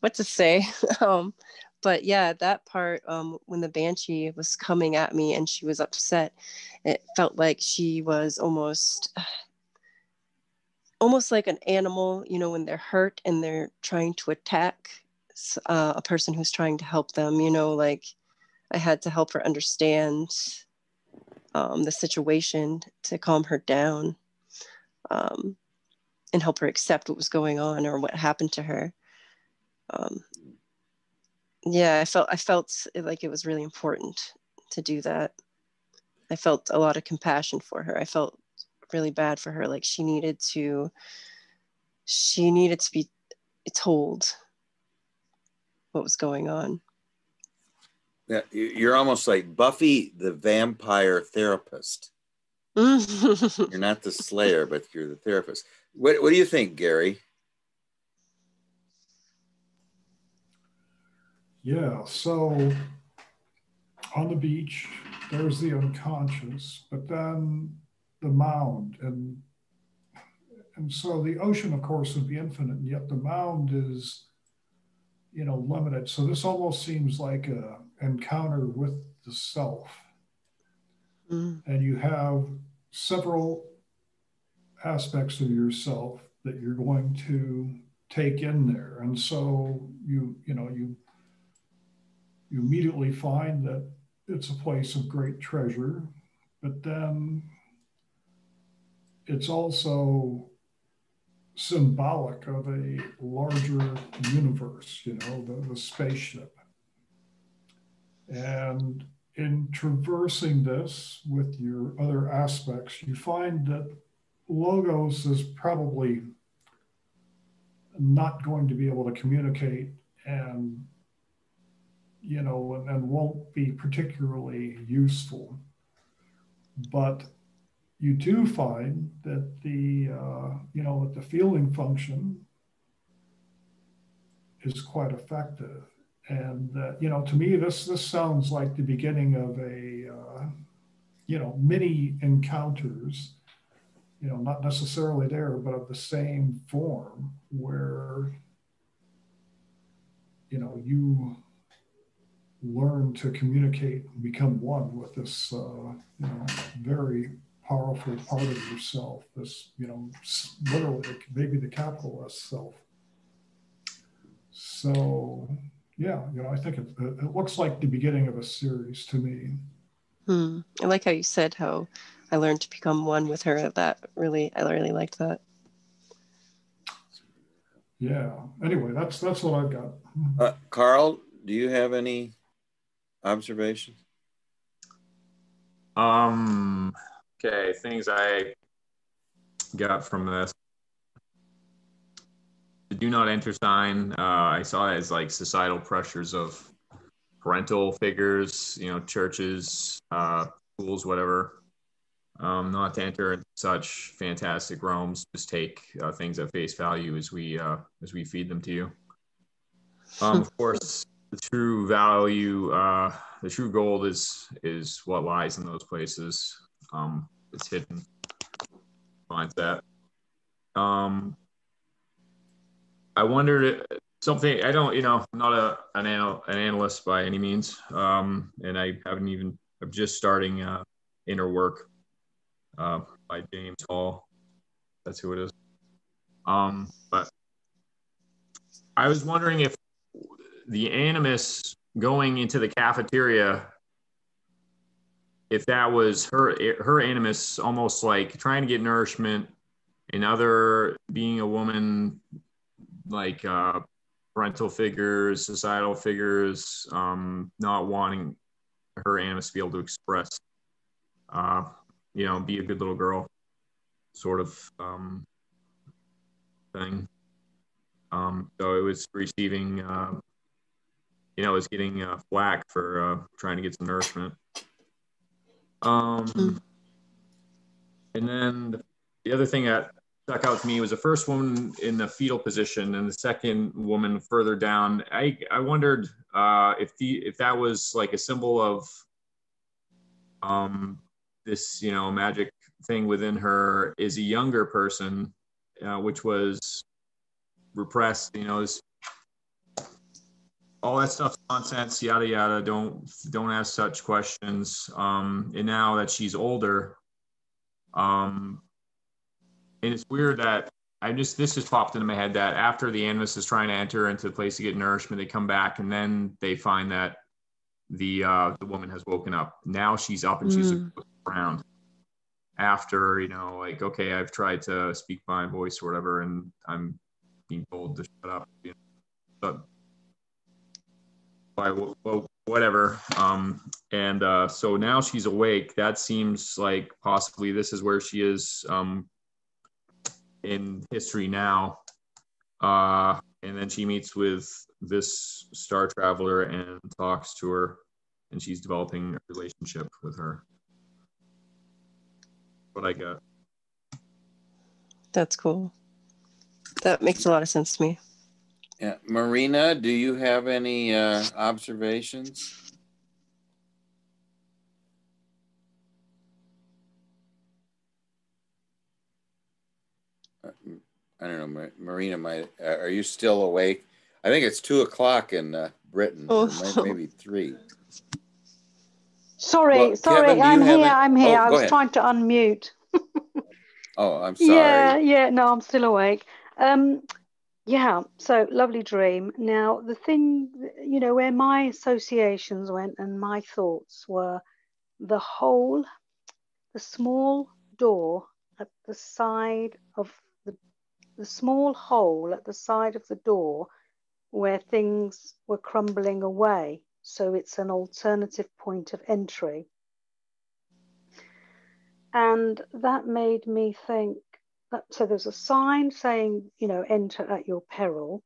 what to say. <laughs> um, but yeah, that part um, when the banshee was coming at me and she was upset, it felt like she was almost <sighs> almost like an animal, you know, when they're hurt and they're trying to attack uh, a person who's trying to help them, you know, like I had to help her understand um, the situation to calm her down um, and help her accept what was going on or what happened to her um, yeah, I felt I felt like it was really important to do that. I felt a lot of compassion for her. I felt really bad for her. Like she needed to, she needed to be told what was going on. Yeah, you're almost like Buffy the vampire therapist. <laughs> you're not the slayer, but you're the therapist. What, what do you think, Gary? Yeah, so on the beach, there's the unconscious, but then the mound and and so the ocean, of course, would be infinite, and yet the mound is, you know, limited. So this almost seems like a encounter with the self. Mm. And you have several aspects of yourself that you're going to take in there. And so you, you know, you you immediately find that it's a place of great treasure, but then it's also symbolic of a larger universe, you know, the, the spaceship. And in traversing this with your other aspects, you find that logos is probably not going to be able to communicate and you know, and, won't be particularly useful. But you do find that the, uh, you know, that the feeling function is quite effective. And, uh, you know, to me, this, this sounds like the beginning of a, uh, you know, many encounters, you know, not necessarily there, but of the same form where, you know, you learn to communicate and become one with this, uh, you know, very powerful part of yourself, this, you know, literally maybe the capital S self. So, yeah, you know, I think it, it looks like the beginning of a series to me. Hmm. I like how you said how I learned to become one with her. That really, I really liked that. Yeah. Anyway, that's that's what I've got. Uh, Carl, do you have any observations? Um. Okay, things I got from this. The do not enter sign. Uh, I saw it as like societal pressures of parental figures, you know, churches, uh, schools, whatever. Um, not to enter such fantastic realms. Just take uh, things at face value as we uh, as we feed them to you. Um, of <laughs> course, the true value, uh, the true gold is is what lies in those places. Um, it's hidden. Finds that. Um, I wondered something. I don't, you know, I'm not a an, anal, an analyst by any means, um, and I haven't even. I'm just starting uh, inner work uh, by James Hall. That's who it is. Um, but I was wondering if the animus going into the cafeteria if that was her her animus almost like trying to get nourishment and other being a woman like uh parental figures societal figures um not wanting her animus to be able to express uh you know be a good little girl sort of um thing. Um so it was receiving uh you know was getting uh, flack for uh trying to get some nourishment um, mm. And then the other thing that stuck out to me was the first woman in the fetal position and the second woman further down. I, I wondered uh, if the if that was like a symbol of um, this you know magic thing within her is a younger person, uh, which was repressed. You know, is all that stuff's nonsense, yada yada. Don't don't ask such questions. Um, and now that she's older, um, and it's weird that I just this just popped into my head that after the animus is trying to enter into the place to get nourishment, they come back and then they find that the uh, the woman has woken up. Now she's up and she's mm. around. After you know, like okay, I've tried to speak my voice or whatever, and I'm being told to shut up. You know, but by whatever. Um, and uh, so now she's awake. That seems like possibly this is where she is um, in history now. Uh, and then she meets with this star traveler and talks to her, and she's developing a relationship with her. What I got. That's cool. That makes a lot of sense to me. Yeah. Marina, do you have any uh, observations? Uh, I don't know, Marina. Might uh, are you still awake? I think it's two o'clock in uh, Britain, oh. maybe three. Sorry, well, sorry, Kevin, I'm here. I'm here. Oh, I was ahead. trying to unmute. <laughs> oh, I'm sorry. Yeah, yeah. No, I'm still awake. Um, yeah, so lovely dream. Now, the thing, you know, where my associations went and my thoughts were the hole, the small door at the side of the, the small hole at the side of the door where things were crumbling away. So it's an alternative point of entry. And that made me think, so there's a sign saying, you know, enter at your peril.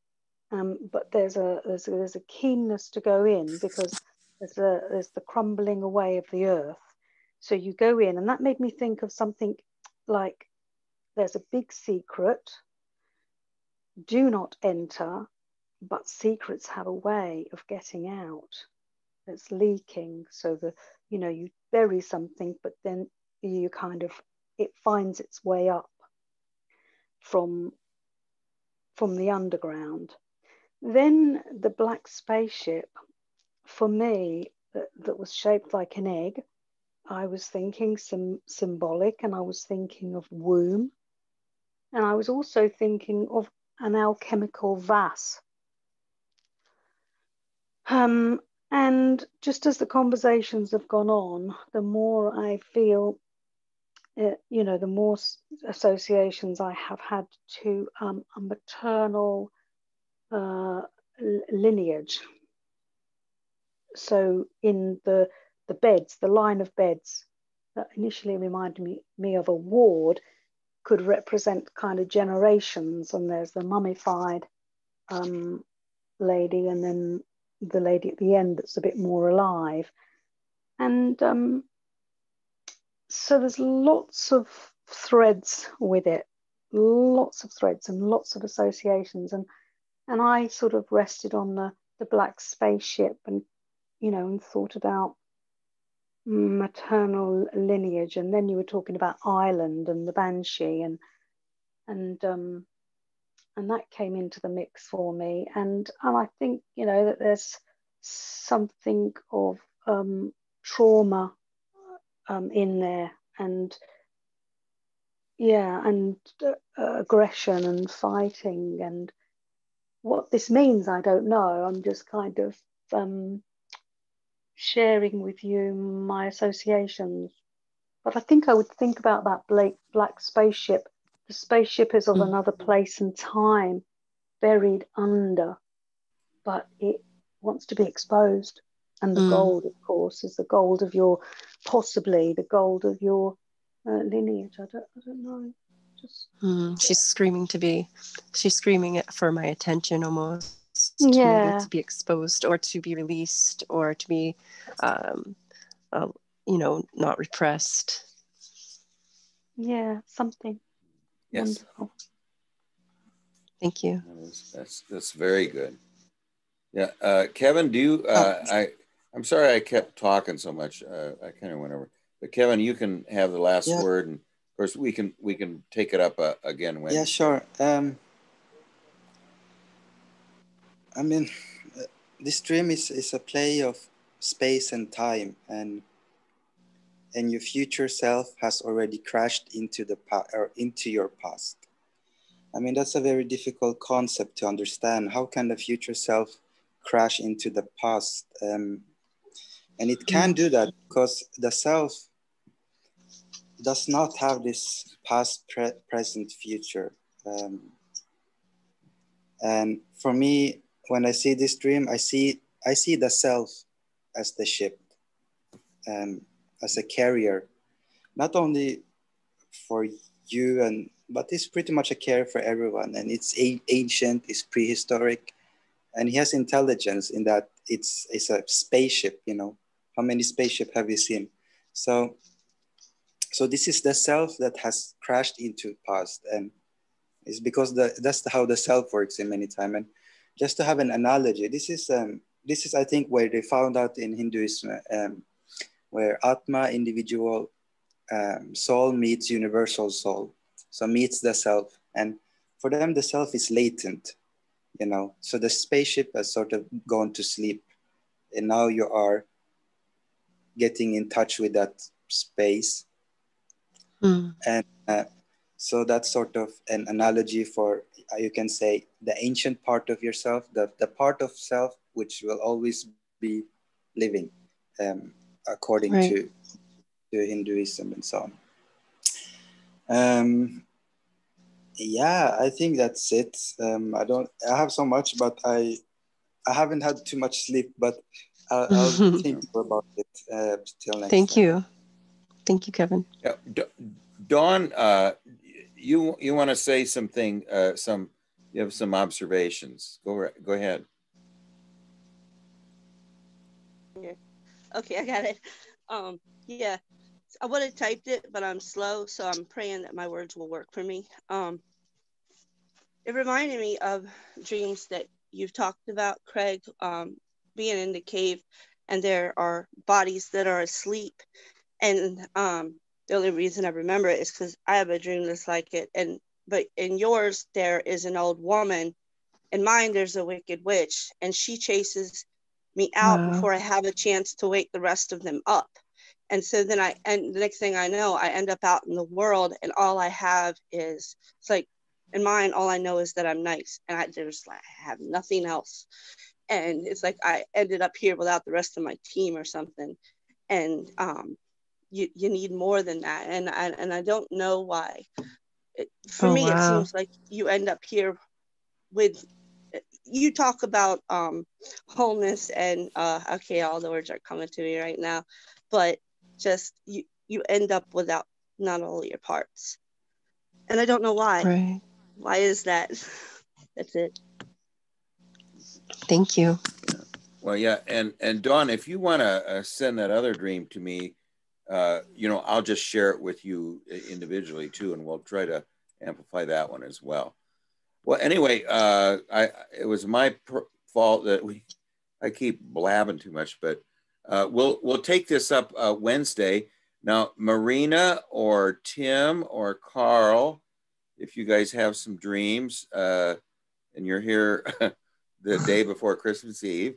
um, but there's a, there's a there's a keenness to go in because there's a there's the crumbling away of the earth. So you go in, and that made me think of something like there's a big secret. Do not enter, but secrets have a way of getting out. It's leaking, so the you know you bury something, but then you kind of it finds its way up from from the underground. Then the black spaceship, for me, that, that was shaped like an egg, I was thinking some symbolic and I was thinking of womb. And I was also thinking of an alchemical vase. Um, and just as the conversations have gone on, the more I feel, you know, the more associations I have had to um, a maternal uh, lineage. So in the the beds, the line of beds that initially reminded me, me of a ward could represent kind of generations. And there's the mummified um, lady, and then the lady at the end that's a bit more alive. And um, so there's lots of threads with it, lots of threads and lots of associations. And and I sort of rested on the the black spaceship and you know and thought about maternal lineage. And then you were talking about Ireland and the Banshee and and um and that came into the mix for me. And and I think you know that there's something of um trauma um in there and yeah and uh, aggression and fighting and what this means I don't know I'm just kind of um sharing with you my associations. But I think I would think about that black, black spaceship. The spaceship is of mm. another place and time, buried under, but it wants to be exposed. And the mm. gold, of course, is the gold of your, possibly the gold of your uh, lineage. I don't, I don't know. Just, mm. She's screaming to be, she's screaming it for my attention almost yeah. to, to be exposed or to be released or to be um, uh, you know not repressed yeah something yes Wonderful. thank you that's, that's, that's very good yeah uh, kevin do you uh, oh. i i'm sorry i kept talking so much uh, i kind of went over but kevin you can have the last yeah. word and of course we can we can take it up uh, again when yeah sure um I mean, this dream is, is a play of space and time, and and your future self has already crashed into the pa- or into your past. I mean, that's a very difficult concept to understand. How can the future self crash into the past? Um, and it can do that because the self does not have this past, pre- present, future. Um, and for me, when I see this dream, I see I see the self as the ship, um, as a carrier, not only for you and but it's pretty much a care for everyone, and it's a- ancient, it's prehistoric, and he has intelligence in that it's it's a spaceship. You know, how many spaceship have you seen? So, so this is the self that has crashed into past, and it's because the that's how the self works in many time and just to have an analogy, this is um, this is I think where they found out in Hinduism, um, where Atma, individual um, soul, meets universal soul, so meets the self, and for them the self is latent, you know. So the spaceship has sort of gone to sleep, and now you are getting in touch with that space, mm. and uh, so that's sort of an analogy for uh, you can say the ancient part of yourself, the, the part of self which will always be living um, according right. to, to Hinduism and so on. Um, yeah, I think that's it. Um, I don't. I have so much, but I I haven't had too much sleep. But I'll, I'll <laughs> think about it uh, till next. Thank time. you, thank you, Kevin. Yeah, Dawn. Uh, you you want to say something, uh, some you have some observations. Go re- go ahead. Okay, I got it. Um, yeah, I would have typed it, but I'm slow, so I'm praying that my words will work for me. Um, it reminded me of dreams that you've talked about, Craig, um, being in the cave, and there are bodies that are asleep. And um, the only reason I remember it is because I have a dream that's like it. And but in yours, there is an old woman. In mine, there's a wicked witch, and she chases me out Wow. before I have a chance to wake the rest of them up. And so then I, and the next thing I know, I end up out in the world, and all I have is it's like in mine, all I know is that I'm nice, and I there's like I have nothing else. And it's like I ended up here without the rest of my team or something. And um, you you need more than that, and I and I don't know why. It, for Oh, me, it seems like you end up here with. You talk about um, wholeness and uh, okay, all the words are coming to me right now, but just you you end up without not all your parts, and I don't know why. Right. Why is that? <laughs> That's it. Thank you. Well, yeah, and and Dawn, if you want to uh, send that other dream to me, uh, you know, I'll just share it with you uh, individually too, and we'll try to amplify that one as well. Well, anyway, uh, I it was my fault that we I keep blabbing too much, but uh, we'll we'll take this up uh, Wednesday. Now, Marina or Tim or Carl, if you guys have some dreams uh, and you're here <laughs> the day before Christmas Eve,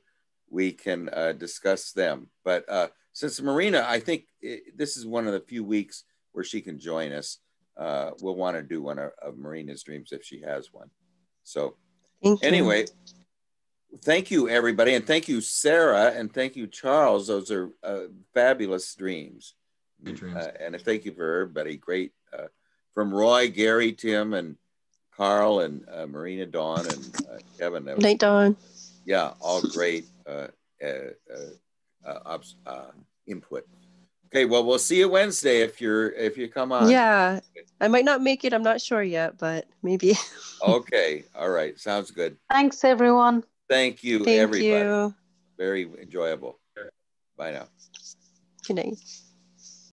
we can uh, discuss them. But uh, since Marina, I think i this is one of the few weeks where she can join us. Uh, we'll want to do one of, of Marina's dreams if she has one. So Thank you. anyway, thank you everybody, and thank you Sarah, and thank you Charles. Those are uh, fabulous dreams. Dreams. Uh, and thank you for everybody. Great uh, from Roy, Gary, Tim, and Carl, and uh, Marina, Dawn, and uh, Kevin. That was Night, Dawn. yeah, all great uh, uh, uh, uh, uh, input. Okay, well, we'll see you Wednesday if you're if you come on. Yeah. I might not make it. I'm not sure yet, but maybe. <laughs> Okay. All right. Sounds good. Thanks, everyone. Thank you, Thank everybody. you. Very enjoyable. Bye now. Good night.